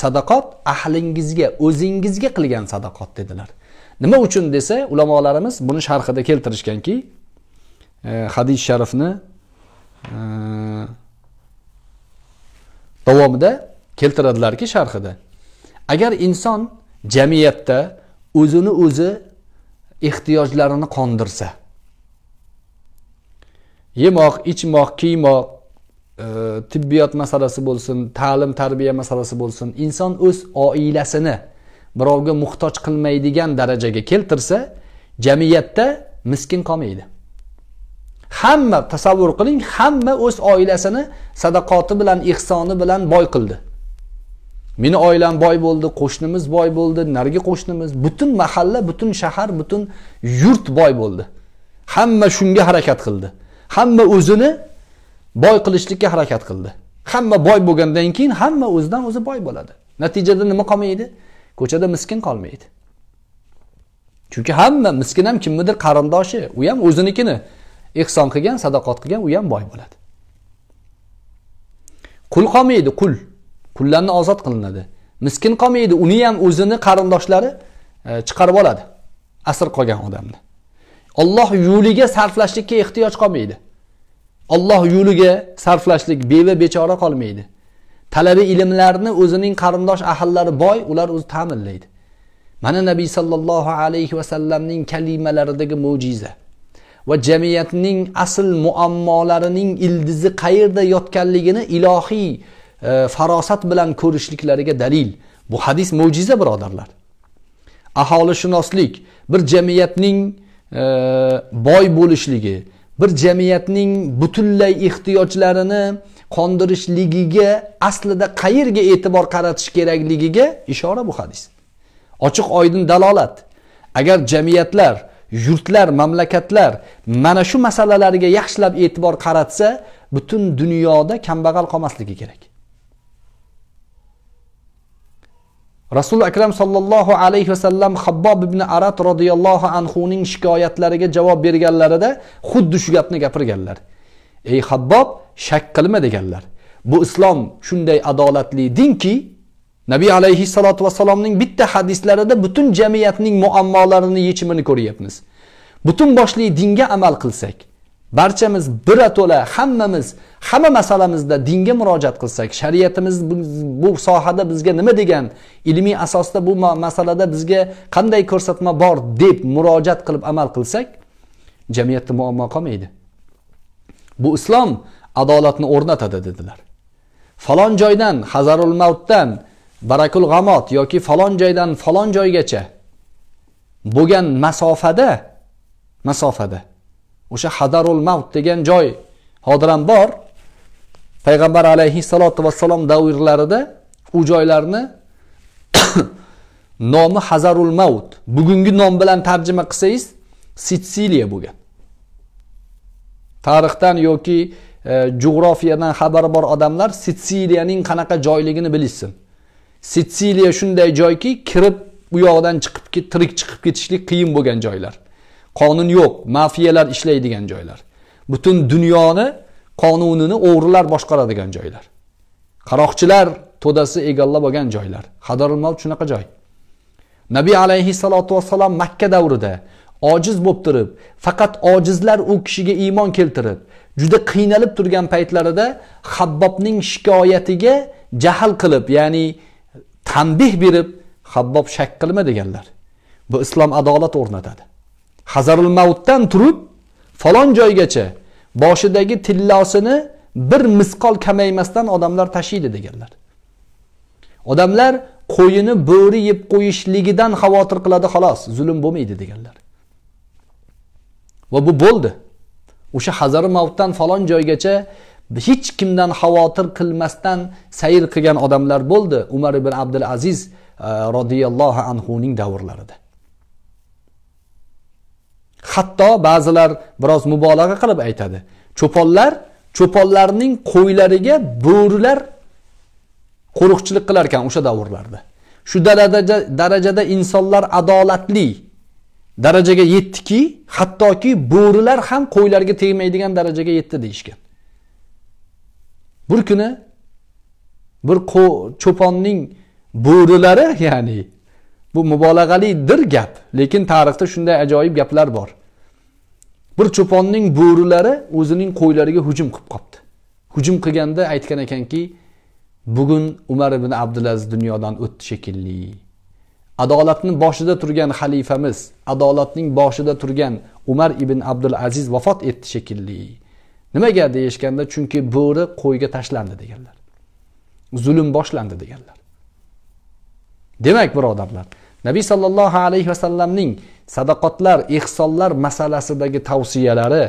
sadaqat ahlingizga o'zingizga qilgan sadaqat dedilar nima uchun desa ulamolarimiz buni sharhida keltirishganki e, hadis sharifni e, davomida keltiradilarki sharhida. Agar inson jamiyatda o'zini o'zi ehtiyojlarini qondirsa yemoq ichmoq kiymoq e, tibbiyot masalasi bo'lsin ta'lim tarbiya masalasi bo'lsin inson o'z oilasini birovga muhtoj qilmaydigan darajaga keltirsa jamiyatda miskin qolmaydi. Hamma tasavvur qiling hamma o'z oilasini sadaqoti bilan ehsoni bilan boy qildi. Meni oilam boy bo'ldi qo'shnimiz boy bo'ldi narigi qo'shnimiz butun mahalla butun shahar butun yurt boy bo'ldi. Hamma shunga harakat qildi. Hamma o'zini boy qilishlikka harakat qildi. Hamma boy bo'lgandan keyin hamma o'zidan o'zi boy bo'ladi. Natijada nima qolmaydi? Ko'chada miskin qolmaydi. Chunki hamma miskin ham kimnidir qarindoshi u ham o'zinikini ehson qilgan sadoqat qilgan u ham boy bo'ladi. Qul qolmaydi qul. Qullarni ozod qilinadi. Miskin qolmaydi uni ham o'zini qarindoshlari e, chiqarib oladi. Asr qolgan odamni. Olloh yo'liga sarflashlikka ehtiyoj qolmaydi. Olloh yo'liga sarflashlik beva bechora qolmaydi. Talabi ilmlarni o'zining qarindosh ahllari boy ular o'zi ta'minlaydi. Mana nabiy sollallohu alayhi vasallamning kalimalaridagi mo'jiza va jamiyatning asl muammolarining ildizi qayerda yotganligini ilohiy e, farosat bilan ko'rishliklariga dalil. Bu hadis mo'jiza birodarlar. Aholishunoslik bir jamiyatning e, boy bo'lishligi bir jamiyatning butunlay ehtiyojlarini qondirishligiga aslida qayerga e'tibor qaratish kerakligiga ishora bu hadis. Ochiq oydin dalolat. Agar jamiyatlar yurtlar mamlakatlar mana shu masalalarga yaxshilab e'tibor qaratsa butun dunyoda kambag'al qolmasligi kerak. Rasuli akram sollallohu alayhi vasallam habbob ibn arat roziyallohu anhuning shikoyatlariga javob berganlarida xuddi shu gapni gapirganlar. Ey habbob shak qilma deganlar bu islom shunday adolatli dinki nabiy alayhissalotu vassalomning bitta hadislarida butun jamiyatning muammolarini yechimini ko'ryapmiz butun boshli dinga amal qilsak barchamiz birato'la hammamiz hamma masalamizda dinga murojaat qilsak shariatimiz bu sohada bizga nima degan ilmiy asosda bu masalada bizga qanday ko'rsatma bor deb murojaat qilib amal qilsak jamiyatda muammo qolmaydi bu islom adolatni o'rnatadi dedilar. Falon joydan hazarul mavtdan barakul g'amot yoki falon joydan falon joygacha bo'lgan masofada masofada o'sha hadarul mavt degan joy hozir ham bor. Payg'ambar alayhissalotu vassalom davrlarida u joylarni nomi hazarul mavt bugungi nom bilan tarjima qilsangiz sitsiliya bo'lgan. Tarixdan yoki e, jug'rofiyadan xabari bor odamlar sitsiliyaning qanaqa joyligini bilishsin. Sitsiliya shunday joyki kirib u yoqdan chiqib tirik chiqib ketishlik qiyin bo'lgan joylar. Qonun yo'q mafiyalar ishlaydigan joylar. Butun dunyoni qonunini o'g'rilar boshqaradigan joylar. Qaroqchilar to'dasi egallab olgan joylar. Hadarul mavt shunaqa joy. Nabiy alayhissalotu vassalom makka davrida ojiz bo'lib turib faqat ojizlar u kishiga iymon keltirib juda qiynalib turgan paytlarida habbobning shikoyatiga jahl qilib ya'ni tanbeh berib habbob shak qilma deganlar bu islom adolat o'rnatadi hazarul mavtdan turib falon joygacha boshidagi tillosini bir misqol kamaymasdan odamlar tashiydi deganlar odamlar qo'yini bo'ri yeb qo'yishligidan xavotir qiladi xolos zulm bo'lmaydi deganlar va bu bo'ldi. O'sha hazari mavtdan falon joygacha hech kimdan xavotir qilmasdan sayr qilgan odamlar bo'ldi. Umar ibn abdul aziz e, roziyallohu anhuning davrlarida. Hatto ba'zilar biroz mubolag'a qilib aytadi. Cho'ponlar cho'ponlarning qo'ylariga bo'rilar qo'riqchilik qilar ekan o'sha davrlarda. Shu darajada darajada insonlar adolatli darajaga yetdiki hattoki bo'rilar ham qo'ylarga tegmaydigan darajaga yetdi deyishgan bir kuni bir cho'ponning bo'rilari ya'ni bu mubolag'alidir gap lekin tarixda shunday ajoyib gaplar bor bir cho'ponning bo'rilari o'zining qo'ylariga hujum qilib qolibdi hujum qilganda aytgan ekanki bugun umar ibn abdulaziz dunyodan o'tdi shekilli adolatni boshida turgan xalifamiz adolatning boshida turgan umar ibn abdul aziz vafot etdi shekilli. Nimaga deyishganda chunki bo'ri qo'yga tashlandi deganlar. Zulm boshlandi deganlar. Demak birodarlar nabiy sollallohu alayhi vasallamning sadaqotlar ehsonlar masalasidagi tavsiyalari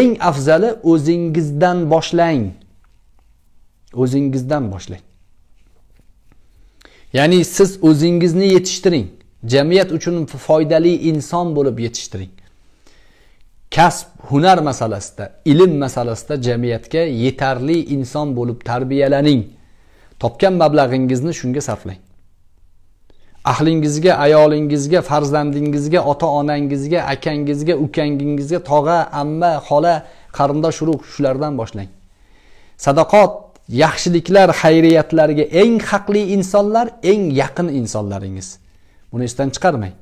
eng afzali o'zingizdan boshlang. O'zingizdan boshlang. Ya'ni siz o'zingizni yetishtiring jamiyat uchun foydali inson bo'lib yetishtiring kasb hunar masalasida ilm masalasida jamiyatga yetarli inson bo'lib tarbiyalaning topgan mablag'ingizni shunga sarflang ahlingizga ayolingizga farzandingizga ota onangizga akangizga ukangingizga tog'a amma xola qarindosh urug' shulardan boshlang sadaqot yaxshiliklar xayriyatlarga eng haqli insonlar eng yaqin insonlaringiz. Buni esdan chiqarmang.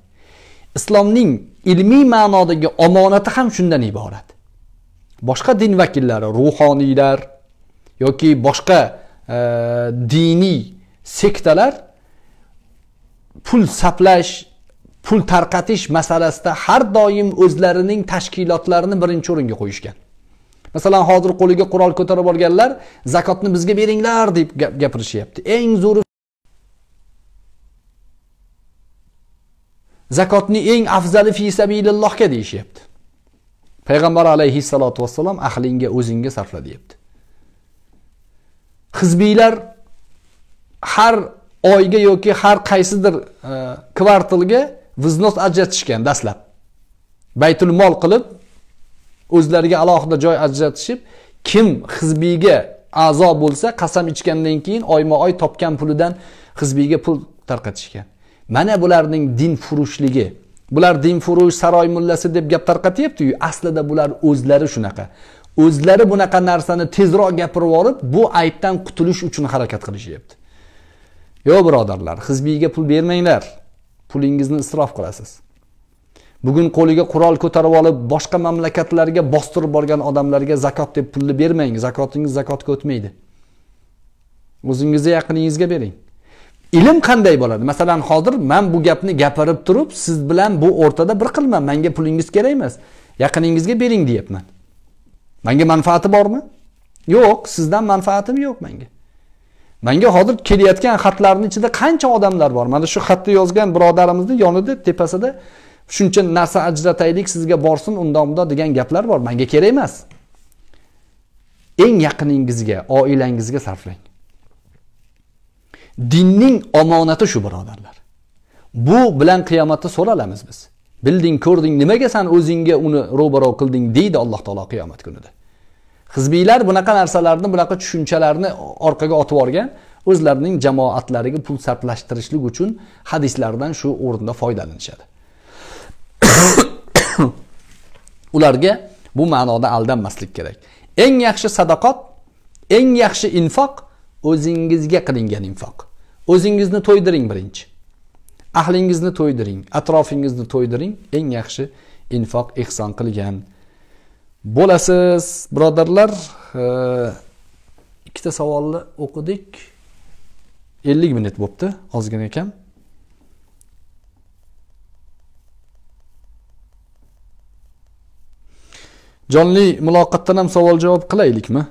Islomning ilmiy ma'nodagi omonati ham shundan iborat. Boshqa din vakillari ruhoniylar yoki boshqa e, diniy sektalar pul saplash pul tarqatish masalasida har doim o'zlarining tashkilotlarini birinchi o'ringa qo'yishgan. Masalan hozir qo'liga qurol ko'tarib olganlar zakotni bizga beringlar deb gapirishyapti. Eng zo'ri zakotni eng afzali fi sabilillohga deyishyapti. Payg'ambar alayhissalotu vassalom ahlingga o'zingga sarfla deyapti. Hizbiylar har oyga yoki har qaysidir e, kvartalga vznos ajratishgan dastlab. Baytul mol qilib o'zlariga alohida joy ajratishib kim hizbiyga a'zo bo'lsa qasam ichgandan keyin oyma oy topgan pulidan hizbiyga pul tarqatishgan. Mana bularning din furushligi. Bular din furush saroy mullasi deb gap tarqatyaptiyu aslida bular o'zlari shunaqa. O'zlari bunaqa narsani tezroq gapirib yuborib bu aybdan qutulish uchun harakat qilishyapti. Yo'q birodarlar hizbiyga pul bermanglar. Pulingizni isrof qilasiz. Bugun qo'liga qurol ko'tarib olib boshqa mamlakatlarga bostirib borgan odamlarga zakot deb pulni bermang zakotingiz zakotga o'tmaydi. O'zingizga yaqiningizga bering. Ilm qanday bo'ladi? Masalan hozir man bu gapni gapirib turib siz bilan bu o'rtada bir qilman manga pulingiz kerak emas yaqiningizga bering deyapman. Manga manfaati bormi? Yo'q sizdan manfaatim yo'q manga. Manga hozir kelayotgan xatlarni ichida qancha odamlar bor? Mana shu xatni yozgan birodarimizni yonida tepasida shuncha narsa ajrataylik sizga borsin undoq bundoq degan gaplar bor. Manga kerak emas. Eng yaqiningizga oilangizga sarflang. Dinning omonati shu birodarlar. Bu bilan qiyomatda so'ralamiz biz. Bilding ko'rding nimaga san o'zingga uni ro'baro qilding deydi alloh taolo qiyomat kunida. Hizbiylar bunaqa narsalarni bunaqa tushunchalarni orqaga otib yuborgan o'zlarining jamoatlariga pul sarflashtirishlik uchun hadislardan shu o'rinda foydalanishadi. ularga bu ma'noda aldanmaslik kerak. Eng yaxshi sadaqot eng yaxshi infoq o'zingizga qilingan infoq. O'zingizni to'ydiring birinchi. Ahlingizni to'ydiring atrofingizni to'ydiring eng yaxshi infoq ehson qilgan. Bo'lasiz birodarlar e, ikkita savolni o'qidik. Ellik minut bo'libdi ozgina ekan jonli muloqotdan ham savol javob qilaylikmi?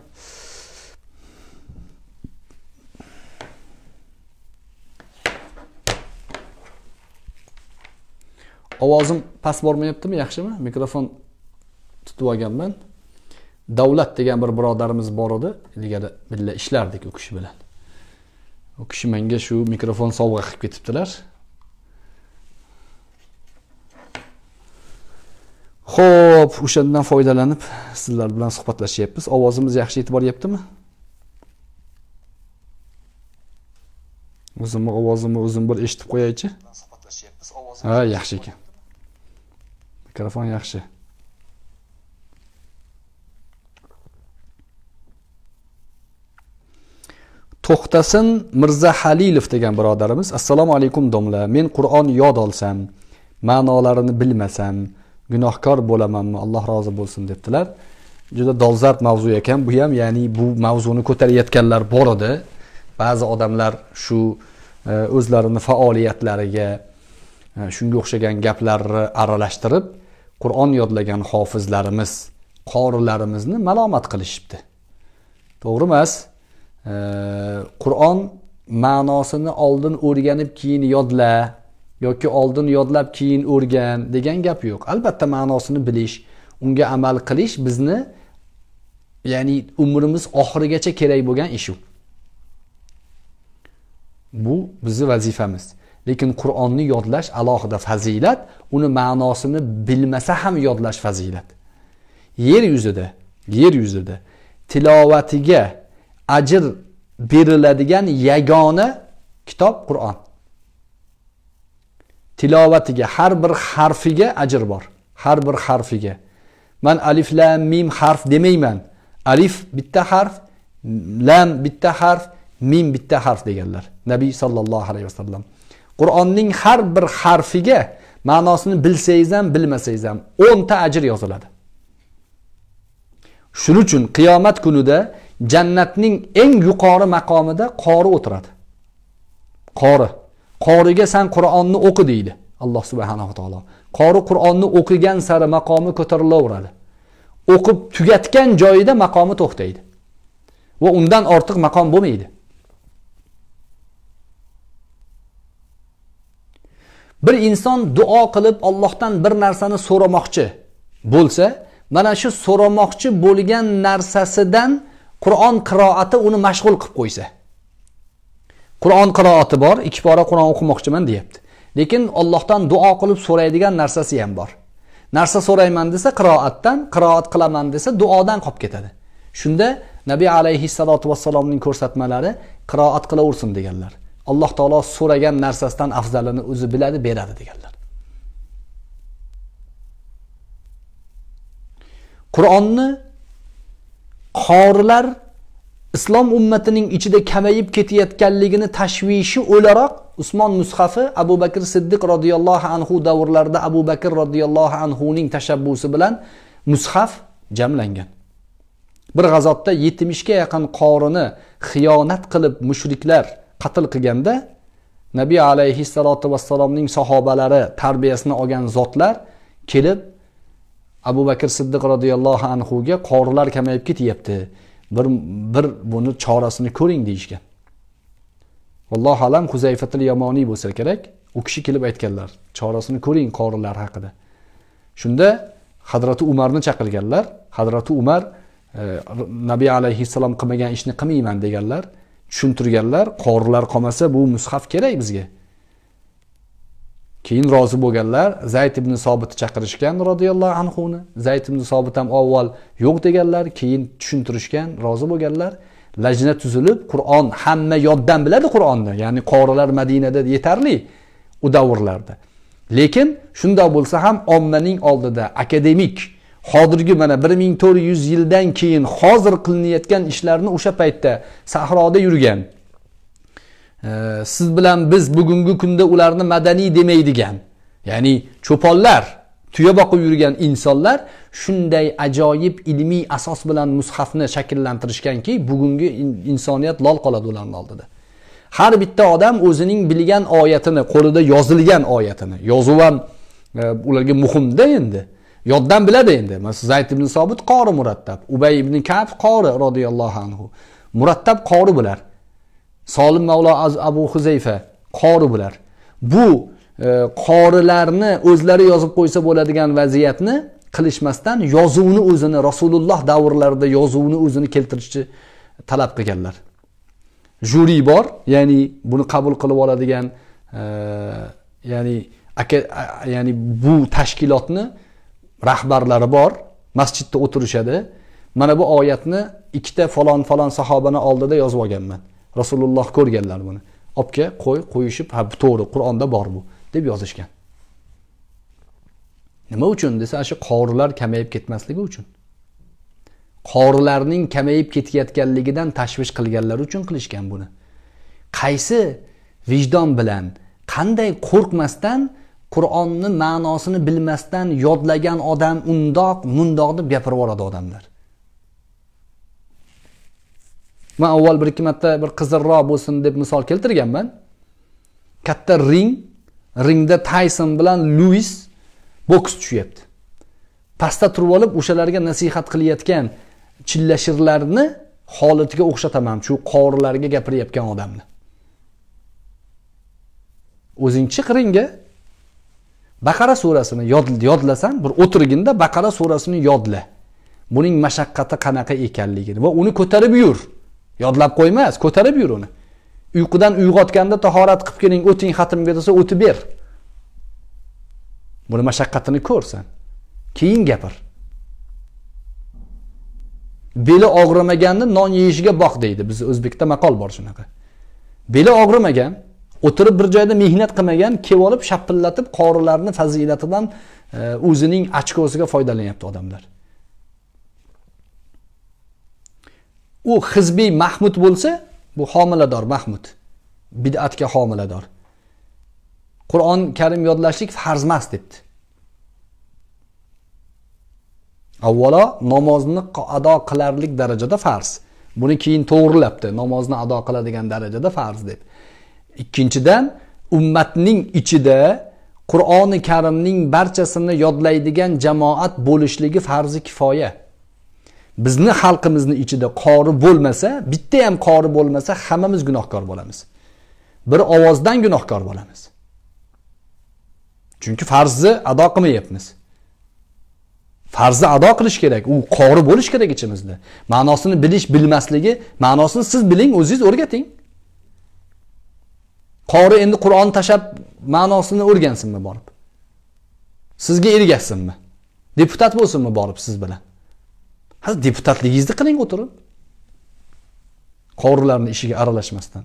Ovozim past bormayaptimi? Yaxshimi? Mikrofon tutib olganman. Davlat degan bir birodarimiz bor edi. Ilgari birga ishlardik u kishi bilan. U kishi menga shu mikrofon sovg'a qilib ketibdilar. Ho'p o'shandan foydalanib sizlar bilan suhbatlashyapmiz ovozimiz yaxshi yetib boryaptimi o'zimni ovozimni o'zim bir eshitib qo'yaychi. Ha yaxshi ekan. Mikrofon yaxshi. To'xtasin mirza halilov degan birodarimiz. Assalomu alaykum domla. Men qur'on yod olsam ma'nolarini bilmasam gunohkor bo'lamanmi alloh rozi bo'lsin debdilar. Juda dolzarb mavzu ekan. Bu ham ya'ni bu mavzuni ko'tarayotganlar bor edi. Ba'zi odamlar shu e, o'zlarini faoliyatlariga e, shunga o'xshagan gaplarni aralashtirib qur'on yodlagan hofizlarimiz qorilarimizni malomat qilishibdi. To'g'ri emas. E, qur'on ma'nosini oldin o'rganib keyin yodla. Yoki oldin yodlab keyin o'rgan degan gap yo'q albatta ma'nosini bilish unga amal qilish bizni ya'ni umrimiz oxirigacha kerak bo'lgan ish u bu bizni vazifamiz lekin qur'onni yodlash alohida fazilat uni ma'nosini bilmasa ham yodlash fazilat yer yuzida yer yuzida tilovatiga ajr beriladigan yagona kitob qur'on tilovatiga har bir harfiga ajr bor har bir harfiga man alif lam mim harf demayman alif bitta harf lam bitta harf mim bitta harf deganlar nabiy sollallohu alayhi vasallam qur'onning har bir harfiga ma'nosini bilsangiz ham bilmasangiz ham o'nta ajr yoziladi shuning uchun qiyomat kunida jannatning eng yuqori maqomida qori o'tiradi qori qoriga san qur'onni o'qi deydi alloh subhanava taolo. Qori qur'onni o'qigan sari maqomi ko'tarilaveradi. O'qib tugatgan joyida maqomi to'xtaydi. Va undan ortiq maqom bo'lmaydi. Bir inson duo qilib ollohdan bir narsani so'ramoqchi bo'lsa mana shu so'ramoqchi bo'lgan narsasidan qur'on qiroati uni mashg'ul qilib qo'ysa qur'on qiroati bor ikki pora qur'on o'qimoqchiman deyapti. Lekin ollohdan duo qilib so'raydigan narsasi ham bor. Narsa so'rayman desa qiroatdan qiroat qilaman desa duodan qolib ketadi. Shunda nabiy alayhissalotu vassalomning ko'rsatmalari qiroat qilaversin deganlar. Alloh taolo so'ragan narsasidan afzalini o'zi biladi beradi deganlar. Qur'onni qorilar islom ummatining ichida kamayib ketayotganligini tashvishi o'laroq usmon mushafi abu bakr siddiq roziyallohu anhu davrlarida abu bakr roziyallohu anhuning tashabbusi bilan mushaf jamlangan. Bir g'azotda yetmishga yaqin qorini xiyonat qilib mushriklar qatl qilganda nabiy alayhissalotu vassalomning sahobalari tarbiyasini olgan zotlar kelib abu bakr siddiq roziyallohu anhuga qorilar kamayib ketyapti. Bir bir buni chorasini ko'ring deyishgan. Allohu alam huzayfatil yamoniy bo'lsa kerak u kishi kelib aytganlar chorasini ko'ring qorilar haqida. Shunda hadrati umarni chaqirganlar hadrati umar e, nabiy alayhissalom qilmagan ishni qilmayman deganlar tushuntirganlar qorilar qolmasa bu mushaf kerak bizga. Keyin rozi bo'lganlar zayd ibn sobitni chaqirishgan roziyallohu anhuni zayd ibn sobit ham avval yo'q deganlar keyin tushuntirishgan rozi bo'lganlar. Lajna tuzilib qur'on hamma yoddan biladi qur'onni ya'ni qorilar madinada yetarli u davrlarda. Lekin shundoq bo'lsa ham ommaning oldida akademik hozirgi mana bir ming to'rt yuz yildan keyin hozir qilinayotgan ishlarni o'sha paytda sahroda yurgan siz bilan biz bugungi kunda ularni madaniy demaydigan ya'ni cho'ponlar tuya boqib yurgan insonlar shunday ajoyib ilmiy asos bilan mushafni shakllantirishganki bugungi insoniyat lol qoladi ularni oldida. Har bitta odam o'zining bilgan oyatini qo'lida yozilgan oyatini yozuv ham e, ularga muhimda endi yoddan biladi endi. Masalan zayd ibn sobit qori murattab ubay ibn kab qori roziyallohu anhu. Murattab qori bular. Solim mavlo abu huzayfa qori bular bu e, qorilarni o'zlari yozib qo'ysa bo'ladigan vaziyatni qilishmasdan yozuvni o'zini rasululloh davrlarida yozuvni o'zini keltirishni talab qilganlar juri bor ya'ni buni qabul qilib oladigan e, ya'ni aka ya'ni bu tashkilotni rahbarlari bor masjidda o'tirishadi mana bu oyatni ikkita falon falon sahobani oldida yozib olganman rasululloh ko'rganlar buni. Olib kel qo'y qo'yishib ha to'g'ri qur'onda bor bu deb yozishgan. Nima uchun desa shu qorilar kamayib ketmasligi uchun. Qorilarning kamayib ketayotganligidan tashvish qilganlar uchun qilishgan buni. Qaysi vijdon bilan qanday qo'rqmasdan qur'onni ma'nosini bilmasdan yodlagan odam undoq mundoq deb gapirib yuboradi odamlar. Man avval bir ikki marta bir qizilroq bo'lsin deb misol keltirganman. Katta ring ringda tayson bilan luis boks tushyapti. Pastda turib olib o'shalarga nasihat qilayotgan chillashirlarni holatiga o'xshataman shu qorilarga gapirayotgan odamni. O'zing chiq ringga. Baqara surasini yodlasan bir o'tirginda baqara surasini yodla. Buning mashaqqati qanaqa ekanligini va uni ko'tarib yur. Yodlab qo'ymas ko'tarib yur uni uyqudan uyg'otganda tahorat qilib keling o'ting xatmga desa o'tib ber buni mashaqqatini ko'rsan keyin gapir beli og'rimaganni non yeyishiga boq deydi bizni o'zbekda maqol bor shunaqa beli og'rimagan o'tirib bir joyda mehnat qilmagan kelib olib shapillatib qorilarni fazilatidan e, o'zining ochkosiga foydalanyapti odamlar u hizbiy mahmud bo'lsa bu homilador mahmud. Bid'atga homilador. Qur'on karim yodlashlik farz emas debdi. Avvalo namozni ado qilarlik darajada farz. Buni keyin to'g'rilabdi. Namozni ado qiladigan darajada farz deb. Ikkinchidan ummatning ichida qur'oni karimning barchasini yodlaydigan jamoat bo'lishligi farzi kifoya. Bizni xalqimizni ichida qori bo'lmasa bitta ham qori bo'lmasa hammamiz gunohkor bo'lamiz. Bir ovozdan gunohkor bo'lamiz. Chunki farzni ado qilmayapmiz. Farzni ado qilish kerak u qori bo'lish kerak ichimizda. Ma'nosini bilish bilmasligi ma'nosini siz biling o'zingiz o'rgating. Qori endi qur'onni tashlab ma'nosini o'rgansinmi borib? Sizga ergashsinmi deputat bo'lsinmi borib siz bilan? Ha deputatligingizni qiling o'tirib qorilarni ishiga aralashmasdan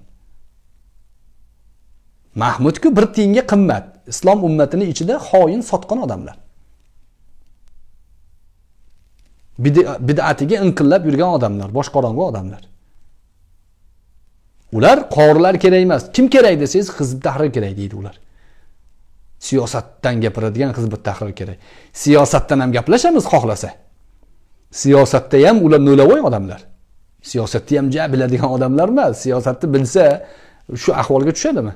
mahmudku bir tiyinga qimmat islom ummatini ichida xoin sotqin odamlar bid'atiga inqillab yurgan odamlar boshqorong'i odamlar ular qorilar kerak emas kim kerak desangiz hizb tahrir kerak deydi ular siyosatdan gapiradigan hizb tahrir kerak siyosatdan ham gaplashamiz xohlasa siyosatda ham ular no'lavoy odamlar. Siyosatni ham ja biladigan odamlar emas. Siyosatni bilsa shu ahvolga tushadimi?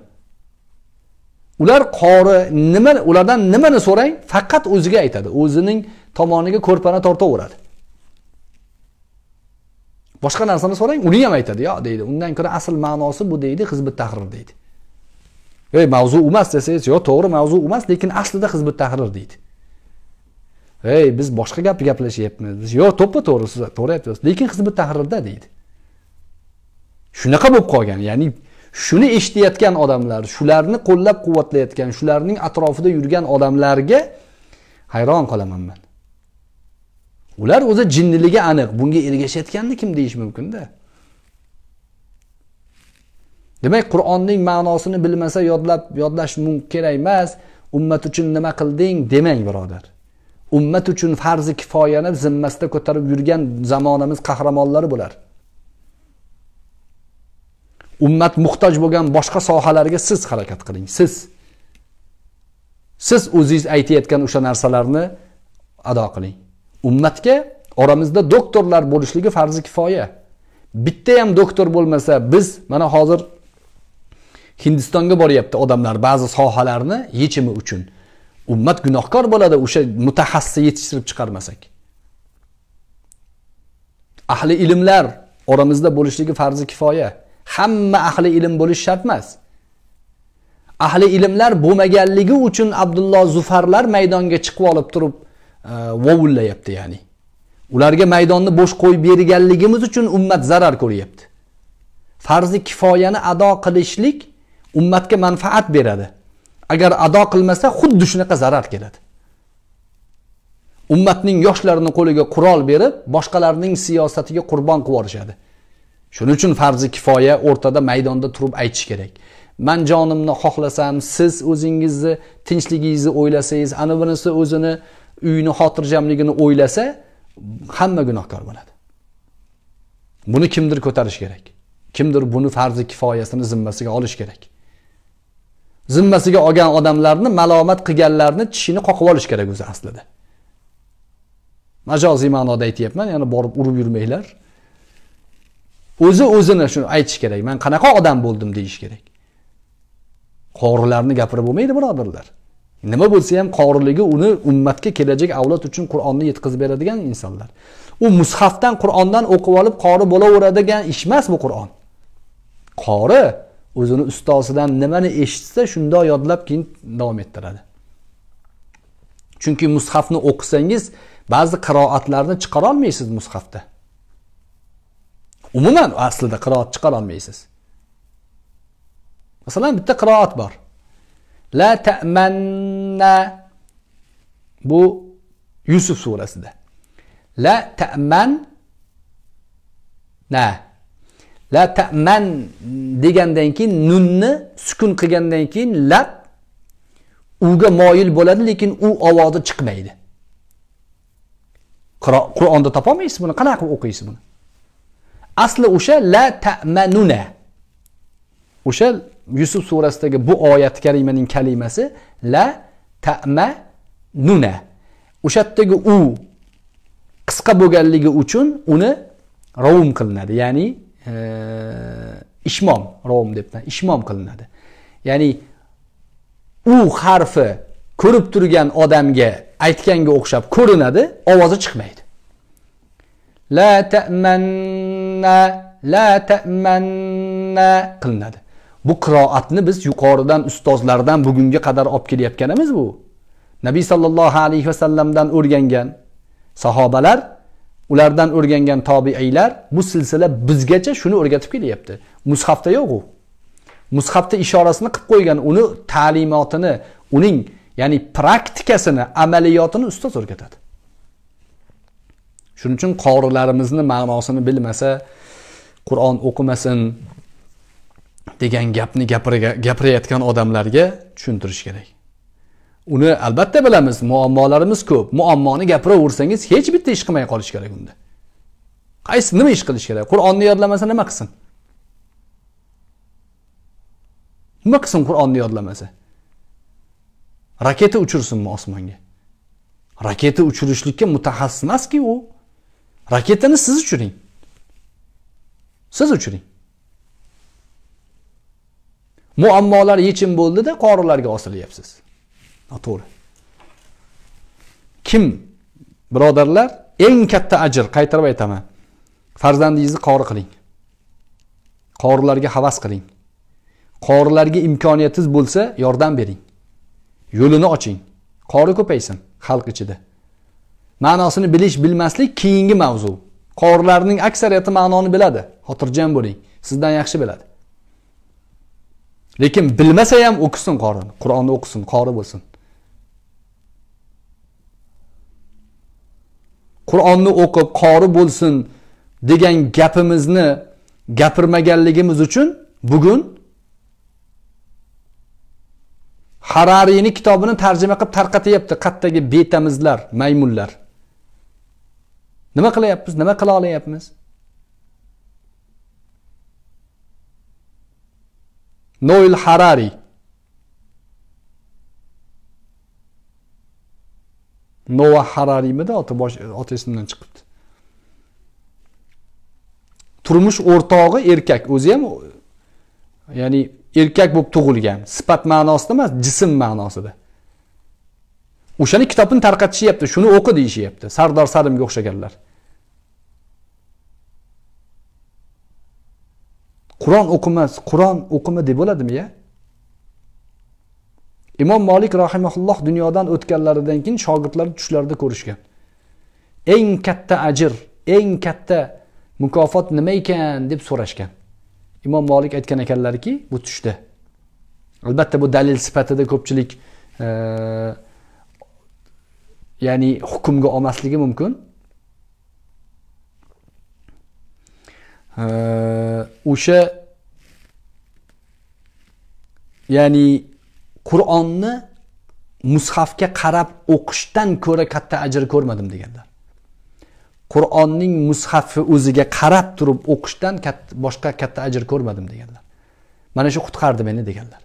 Ular qori nima ulardan nimani so'rang faqat o'ziga aytadi. O'zining tomoniga ko'rpani tortaveradi. Boshqa narsani so'rang uni ham aytadi. Yo deydi. Undan ko'ra asl ma'nosi bu deydi hizbi tahrir deydi. Ey mavzu emas desangiz yo'q to'g'ri mavzu emas lekin aslida hizbi tahrir deydi. Ey biz boshqa gap gaplashyapmiz biz yo'q to'ppa to'g'ri siz to'g'ri aytyapsiz lekin hizbi tahrirda deydi shunaqa bo'lib qolgan ya'ni shuni eshitayotgan odamlar shularni qo'llab quvvatlayotgan shularning atrofida yurgan odamlarga hayron qolaman man ular o'zi jinniligi aniq bunga ergashayotganni kim deyish mumkinda demak qur'onning ma'nosini bilmasa yodlab yodlash kerak emas ummat uchun nima qilding demang birodar ummat uchun farzi kifoyani zimmasida ko'tarib yurgan zamonamiz qahramonlari bular ummat muhtoj bo'lgan boshqa sohalarga siz harakat qiling siz siz o'zingiz aytayotgan o'sha narsalarni ado qiling ummatga oramizda doktorlar bo'lishligi farzi kifoya bitta ham doktor bo'lmasa biz mana hozir hindistonga boryapti odamlar ba'zi sohalarni yechimi uchun ummat gunohkor bo'ladi o'sha mutaxassis yetishtirib chiqarmasak ahli ilmlar oramizda bo'lishligi farzi kifoya hamma ahli ilm bo'lish shart emas ahli ilmlar bo'lmaganligi uchun abdulloh zufarlar maydonga chiqib olib turib vovullayapti ya'ni ularga maydonni bo'sh qo'yib berganligimiz uchun ummat zarar ko'ryapti farzi kifoyani ado qilishlik ummatga manfaat beradi agar ado qilmasa xuddi shunaqa zarar keladi ummatning yoshlarini qo'liga qurol berib boshqalarning siyosatiga qurbon qilib yuborishadi shuning uchun farzi kifoya o'rtada maydonda turib aytish kerak man jonimni xohlasam siz o'zingizni tinchligingizni o'ylasangiz ana bunisi o'zini uyini xotirjamligini o'ylasa hamma gunohkor bo'ladi buni kimdir ko'tarish kerak kimdir buni farzi kifoyasini zimmasiga olish kerak zimmasiga olgan odamlarni malomat qilganlarni tishini qoqib olish kerak o'zi aslida majoziy ma'noda aytyapman ya'ni borib urib yurmanglar o'zi o'zini shuni aytish kerak man qanaqa odam bo'ldim deyish kerak qorilarni gapirib bo'lmaydi birodarlar nima bo'lsa ham qoriligi uni ummatga kelajak avlod uchun qur'onni yetkazib beradigan insonlar u mushafdan qur'ondan o'qib olib qori bo'laveradigan ish emas bu qur'on qori o'zini ustozidan nimani eshitsa shundoq yodlab keyin davom ettiradi. Chunki mushafni o'qisangiz ba'zi qiroatlarni chiqara olmaysiz mushafda. Umuman aslida qiroat chiqara olmaysiz masalan bitta qiroat bor. La ta'manna bu yusuf surasida. La ta'man na la ta'man degandan keyin nunni sukun qilgandan keyin la uga moyil bo'ladi lekin u ovozi chiqmaydi qur'onda topolmaysiz buni qanaqa qilib o'qiysiz buni asli o'sha la ta'manuna o'sha yusuf surasidagi bu oyat karimaning kalimasi la ta'manuna o'sha yerdagi u qisqa bo'lganligi uchun uni rovum qilinadi ya'ni e, ishmom rovum debman ishmom qilinadi ya'ni u harfi ko'rib turgan odamga aytganga o'xshab ko'rinadi ovozi chiqmaydi la ta'manna la ta'manna qilinadi bu qiroatni biz yuqoridan ustozlardan bugunga qadar olib kelayotganimiz bu nabiy sollallohu alayhi vasallamdan o'rgangan sahobalar ulardan o'rgangan tobiiylar bu silsila bizgacha shuni o'rgatib kelyapti. Mushafda yo'q u. Mushafda ishorasini qilib qo'ygan uni ta'limotini uning ya'ni praktikasini amaliyotini ustoz o'rgatadi. Shuning uchun qorilarimizni ma'nosini bilmasa qur'on o'qimasin degan gapni gapirayotgan odamlarga tushuntirish kerak. Uni albatta bilamiz muammolarimiz ko'p. Muammoni gapiraversangiz hech bitta ish qilmay qolish kerak unda. Qaysi nima ish qilish kerak? Qur'onni yodlamasa nima qilsin? Nima qilsin qur'onni yodlamasa? Raketa uchirsinmi osmonga. Raketa uchirishlikka mutaxassis emaski u. Raketani siz uchiring. Siz uchiring. Muammolar yechim bo'ldida qorilarga osilyapsiz noto'g'ri. Kim? Birodarlar eng katta ajr qaytarib aytaman. Farzandingizni qori qiling. Qorilarga havas qiling. Qorilarga imkoniyatingiz bo'lsa yordam bering. Yo'lini oching. Qori ko'paysin xalq ichida. Ma'nosini bilish bilmaslik keyingi mavzu. Qorilarning aksariyati ma'noni biladi. Xotirjam bo'ling. Sizdan yaxshi biladi. Lekin bilmasa ham o'qisin qorini. Qur'onni o'qisin qori bo'lsin. Qur'onni o'qib qori bo'lsin degan gapimizni gapirmaganligimiz uchun bugun harariyni kitobini tarjima qilib tarqatyapti qattagi betamizlar maymunlar nima qilyapmiz nima qila olyapmiz noil harari nova hararimidi oti bosh oti esimdan chiqibdi. Turmush o'rtog'i erkak. O'zi ham ya'ni erkak bo'lib tug'ilgan. Sifat ma'nosida emas jism ma'nosida. O'shani kitobini tarqatishyapti shuni o'qi deyishyapti. Sardor sarimga o'xshaganlar. Qur'on o'qimas qur'on o'qima deb bo'ladimi ya? Imom molik rahimaulloh dunyodan o'tganlaridan keyin shogirdlari tushlarida ko'rishgan. Eng katta ajr eng katta mukofot nima ekan deb so'rashgan. Imom molik aytgan ekanlarki bu tushda. Albatta bu dalil sifatida ko'pchilik e, ya'ni hukmga olmasligi mumkin. E, o'sha ya'ni qur'onni mushafga qarab o'qishdan ko'ra katta ajr ko'rmadim deganlar qur'onning mushafi o'ziga qarab turib o'qishdan boshqa katta ajr ko'rmadim deganlar mana shu qutqardi meni deganlar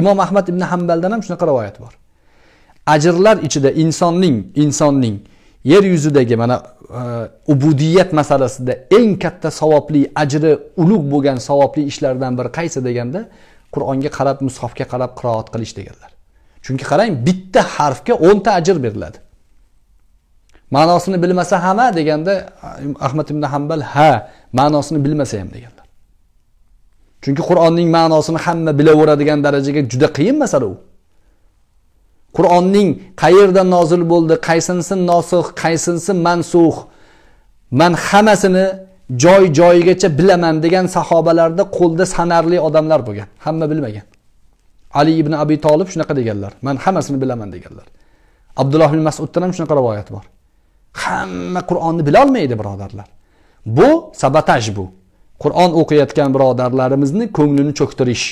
imom ahmad ibn hambaldan ham shunaqa rivoyat bor ajrlar ichida insonning insonning yer yuzidagi mana e, ubudiyat masalasida eng katta savobli ajri ulug' bo'lgan savobli ishlardan biri qaysi deganda qur'onga qarab mushofga qarab qiroat qilish deganlar. Chunki qarang bitta harfga o'nta ajr beriladi. Ma'nosini bilmasa hamma deganda ahmad ibn hambal ha ma'nosini bilmasa ham deganlar. Chunki qur'onning ma'nosini hamma bilaveradigan darajaga juda qiyin masala u. Qur'onning qayerda nozil bo'ldi qaysinisi nosih qaysinisi mansux man hammasini joy joyigacha bilaman degan sahobalarda qo'lda sanarli odamlar bo'lgan. Hamma bilmagan. Ali ibn abi tolib shunaqa deganlar. Man hammasini bilaman deganlar. Abdulloh ibn masuddan ham shunaqa rivoyat bor. Hamma qur'onni bilolmaydi birodarlar. Bu sabotaj bu. Qur'on o'qiyotgan birodarlarimizni ko'nglini cho'ktirish.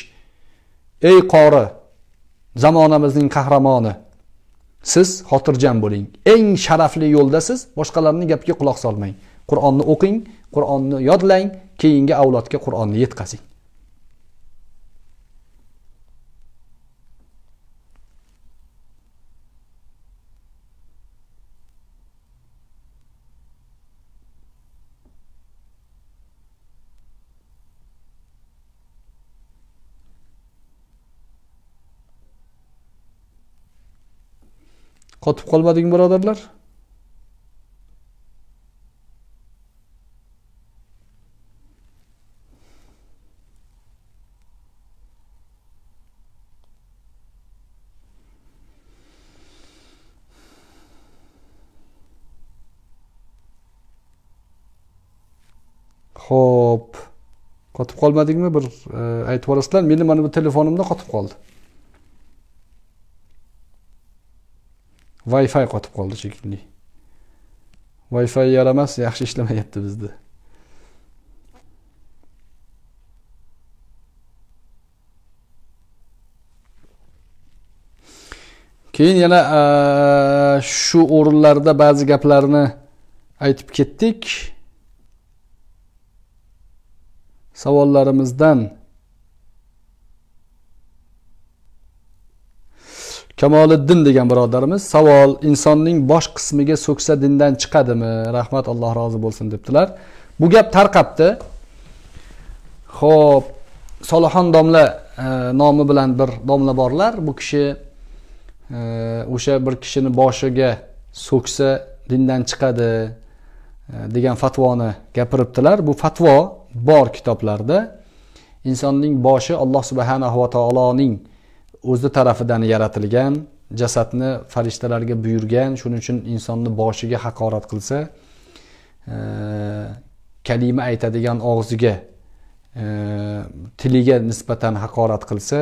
Ey qori zamonamizning qahramoni siz xotirjam bo'ling. Eng sharafli yo'ldasiz boshqalarning gapiga quloq solmang. Qur'onni o'qing qur'onni yodlang keyingi avlodga qur'onni yetkazing. Qotib qolmadingmi birodarlar ho'p qotib qolmadingmi bir e, aytib yuborasizlar. Meni mana bu telefonimda qotib qoldi. Wi fi qotib qoldi shekilli. Wi fi yaramas yaxshi ishlamayapti bizda. Keyin yana e, shu o'rinlarda ba'zi gaplarni aytib ketdik. Savollarimizdan. Kamoliddin degan birodarimiz savol insonning bosh qismiga so'ksa dindan chiqadimi? Rahmat alloh rozi bo'lsin debdilar. Bu gap tarqabdi. Ho'p solixon domla e, nomi bilan bir domla borlar. Bu kishi e, o'sha bir kishini boshiga so'ksa dindan chiqadi e, degan fatvoni gapiribdilar. Bu fatvo bor kitoblarda insonning boshi alloh subhanahu va taoloning o'zi tarafidan yaratilgan jasadni farishtalarga buyurgan shuning uchun insonni boshiga haqorat qilsa e, kalima aytadigan og'ziga e, tiliga nisbatan haqorat qilsa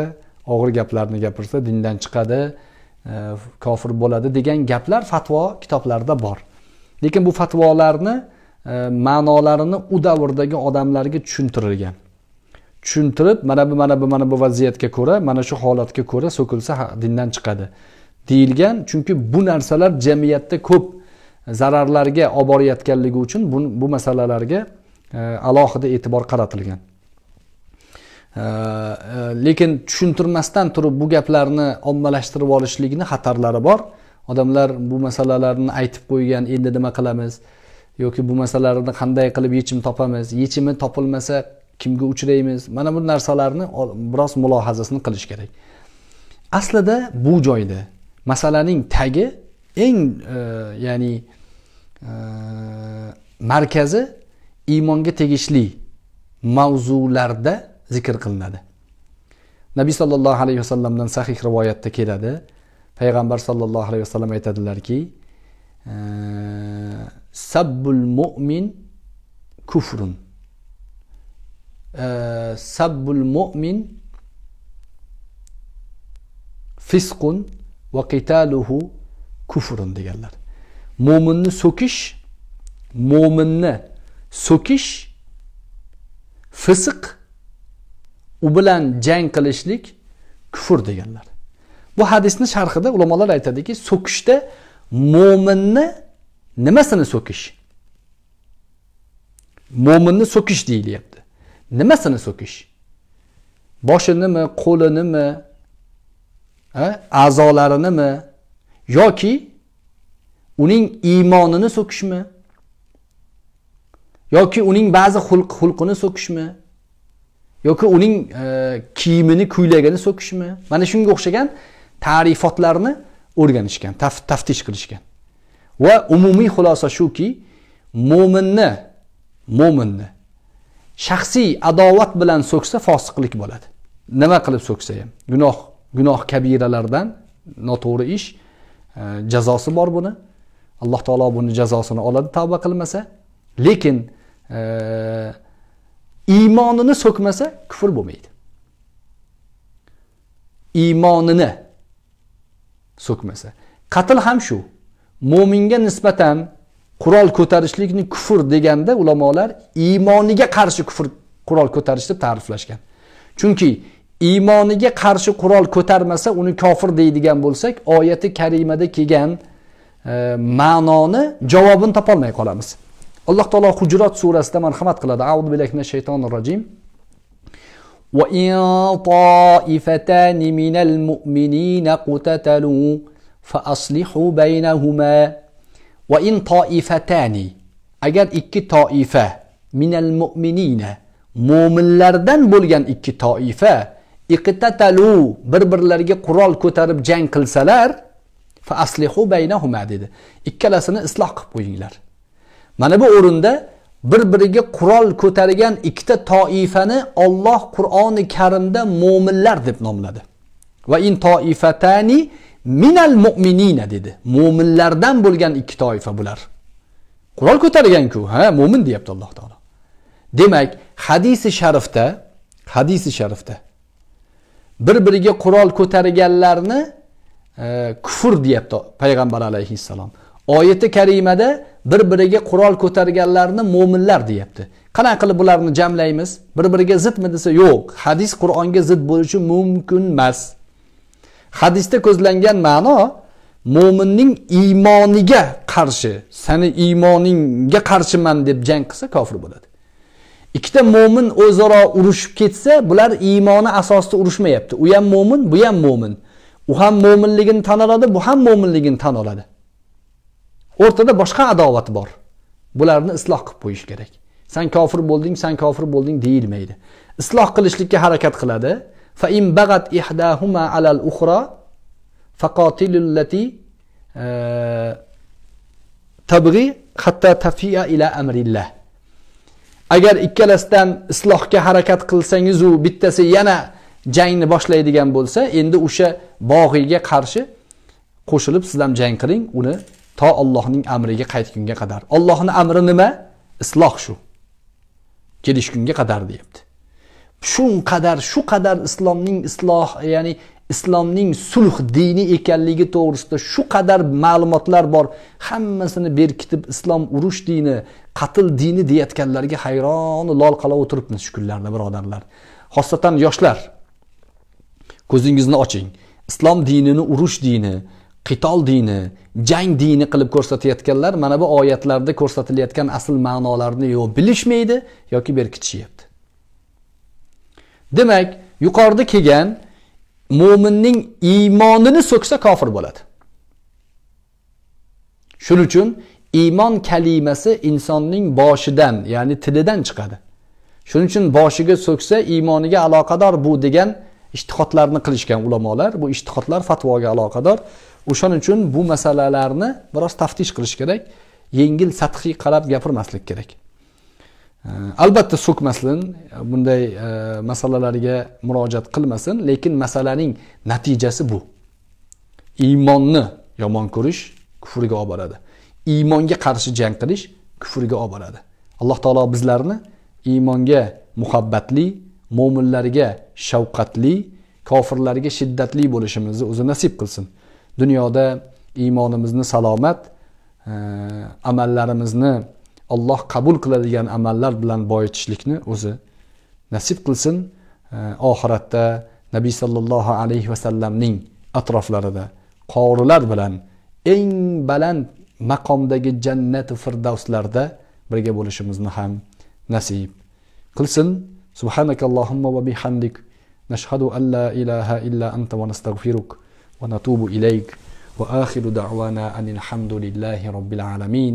og'ir gaplarni gapirsa dindan chiqadi e, kofir bo'ladi degan gaplar fatvo kitoblarda bor. Lekin bu fatvolarni E, ma'nolarini u davrdagi odamlarga tushuntirilgan. Tushuntirib mana bu mana bu mana bu vaziyatga ko'ra mana shu holatga ko'ra so'kilsa dindan chiqadi deyilgan. Chunki bu narsalar jamiyatda ko'p zararlarga olib borayotganligi uchun bu, bu masalalarga e, alohida e'tibor qaratilgan. E, e, lekin tushuntirmasdan turib bu gaplarni ommalashtirib olishlikni xatarlari bor. Odamlar bu masalalarni aytib qo'ygan endi nima qilamiz? Yoki bu masalalarni qanday qilib yechim topamiz yechimi topilmasa kimga uchraymiz mana bu narsalarni biroz mulohazasini qilish kerak. Aslida bu joyda masalaning tagi eng e, ya'ni e, markazi iymonga tegishli mavzularda zikr qilinadi. Nabiy sollallohu alayhi vasallamdan sahih rivoyatda keladi. Payg'ambar sollallohu alayhi vasallam aytadilarki e, sabbul mo'min kufrun. Sabbul mu'min fisqun va qitaluhu kufrun deganlar mo'minni so'kish mo'minni so'kish fisq u bilan jang qilishlik kufr deganlar bu hadisni sharhida ulamolar aytadiki so'kishda mo'minni nimasini so'kish mo'minni so'kish deyilyapti nimasini so'kish boshinimi qo'linimi a'zolarinimi yoki uning iymonini so'kishmi yoki uning ba'zi xulq xulqini so'kishmi yoki uning e, kiyimini kuylagini so'kishmi mana shunga o'xshagan ta'rifotlarni o'rganishgan taf, taftish qilishgan va umumiy xulosa shuki mo'minni mo'minni shaxsiy adovat bilan so'ksa fosiqlik bo'ladi nima qilib so'ksa ham gunoh gunoh kabiralardan noto'g'ri ish e, jazosi bor buni alloh taolo buni jazosini oladi tavba qilmasa lekin e, iymonini so'kmasa kufr bo'lmaydi iymonini so'kmasa qatl ham shu mo'minga nisbatan qurol ko'tarishlikni kufr deganda ulamolar iymoniga qarshi kufr qurol ko'tarish deb ta'riflashgan chunki iymoniga qarshi qurol ko'tarmasa uni kofir deydigan bo'lsak oyati karimada kelgan e, ma'noni javobini topolmay qolamiz alloh taolo hujrot surasida marhamat qiladi audu billahi minash shaytonir rojim وإن طائفتان من المؤمنين اقتتلوا فأصلحوا بينهما وإن طائفتان agar ikki toifa minal mu'minina mo'minlardan bo'lgan ikki toifa iqtatalu bir birlariga qurol ko'tarib jang qilsalar fa aslihu baynahuma dedi ikkalasini isloh qilib qo'yinglar mana bu o'rinda bir biriga qurol ko'targan ikkita toifani Alloh Qur'oni Karimda mo'minlar deb nomladi va in toifatani minal mu'minina dedi mo'minlardan bo'lgan ikki toifa bular qurol ko'targan-ku ha mo'min deyapti Alloh taolo demak hadisi sharifda hadisi sharifda bir biriga qurol ko'targanlarni e, kufr deyapti payg'ambar alayhissalom oyati karimada bir biriga qurol ko'targanlarni mo'minlar deyapti qanaqa qilib bularni jamlaymiz bir biriga zidmi desa yo'q hadis qur'onga zid bo'lishi mumkin emas hadisda ko'zlangan ma'no mo'minning iymoniga qarshi sani iymoningga qarshiman deb jang qilsa kofir bo'ladi. Ikkita mo'min o'zaro urushib ketsa bular iymoni asosida urushmayapti. U ham mo'min bu ham mo'min. U ham mo'minligini tan oladi bu ham mo'minligini tan oladi. O'rtada boshqa adovat bor. Bularni isloh qilib qo'yish kerak. San kofir bo'lding san kofir bo'lding deyilmaydi. Isloh qilishlikka harakat qiladi. Fa in إحداهما على الأخرى ukhra التي تبغي eh, tabghi hatta إلى ila amrillah. Agar ikkalasidan islohga harakat qilsangizu bittasi yana jangni boshlaydigan bo'lsa endi o'sha bog'iyga qarshi qo'shilib siz ham jang qiling uni to Allohning amriga qaytgunga qadar. Allohning amri nima? Isloh shu. Kelishgunga qadar deyapti. Shu qadar shu qadar islomning isloh ya'ni islomning sulh dini ekanligi to'g'risida shu qadar ma'lumotlar bor. Hammasini berkitib islom urush dini qatl dini deyayotganlarga hayronu lol qola o'tiribmiz shu kunlarda birodarlar. Xosatan yoshlar ko'zingizni oching. Islom dinini urush dini qitol dini jang dini qilib ko'rsatayotganlar mana bu oyatlarda ko'rsatilayotgan asl ma'nolarni yo bilishmaydi yoki berkitishyapti. Demak yuqorida kelgan mo'minning iymonini so'ksa kofir bo'ladi. Shuning uchun iymon kalimasi insonning boshidan ya'ni tilidan chiqadi. Shuning uchun boshiga so'ksa iymoniga aloqador bu degan ishtihodlarni qilishgan ulamolar bu ishtihodlar fatvoga aloqador. O'shaning uchun bu masalalarni biroz taftish qilish kerak yengil sathiy qarab gapirmaslik kerak. Э, albatta so'kmasin bunday e, masalalarga murojaat qilmasin lekin masalaning natijasi bu. Iymonni yomon ko'rish kufrga olib boradi. Iymonga qarshi jang qilish kufrga olib boradi. Alloh taolo bizlarni iymonga muhabbatli mo'minlarga shavqatli kofirlarga shiddatli bo'lishimizni o'zi nasib qilsin. Dunyoda iymonimizni salomat e, amallarimizni Alloh qabul qiladigan amallar bilan boyitishlikni o'zi nasib qilsin e, oxiratda nabiy sollallohu alayhi vasallamning atroflarida qorilar bilan eng baland maqomdagi jannati firdavslarda birga bo'lishimizni ham nasib qilsin. Subhanakallohumma va bihamdik. Nashhadu an la ilaha illa anta va nastag'firuk va natubu ilayk. Va axiru da'wana anil hamdulillahi robbil alamin.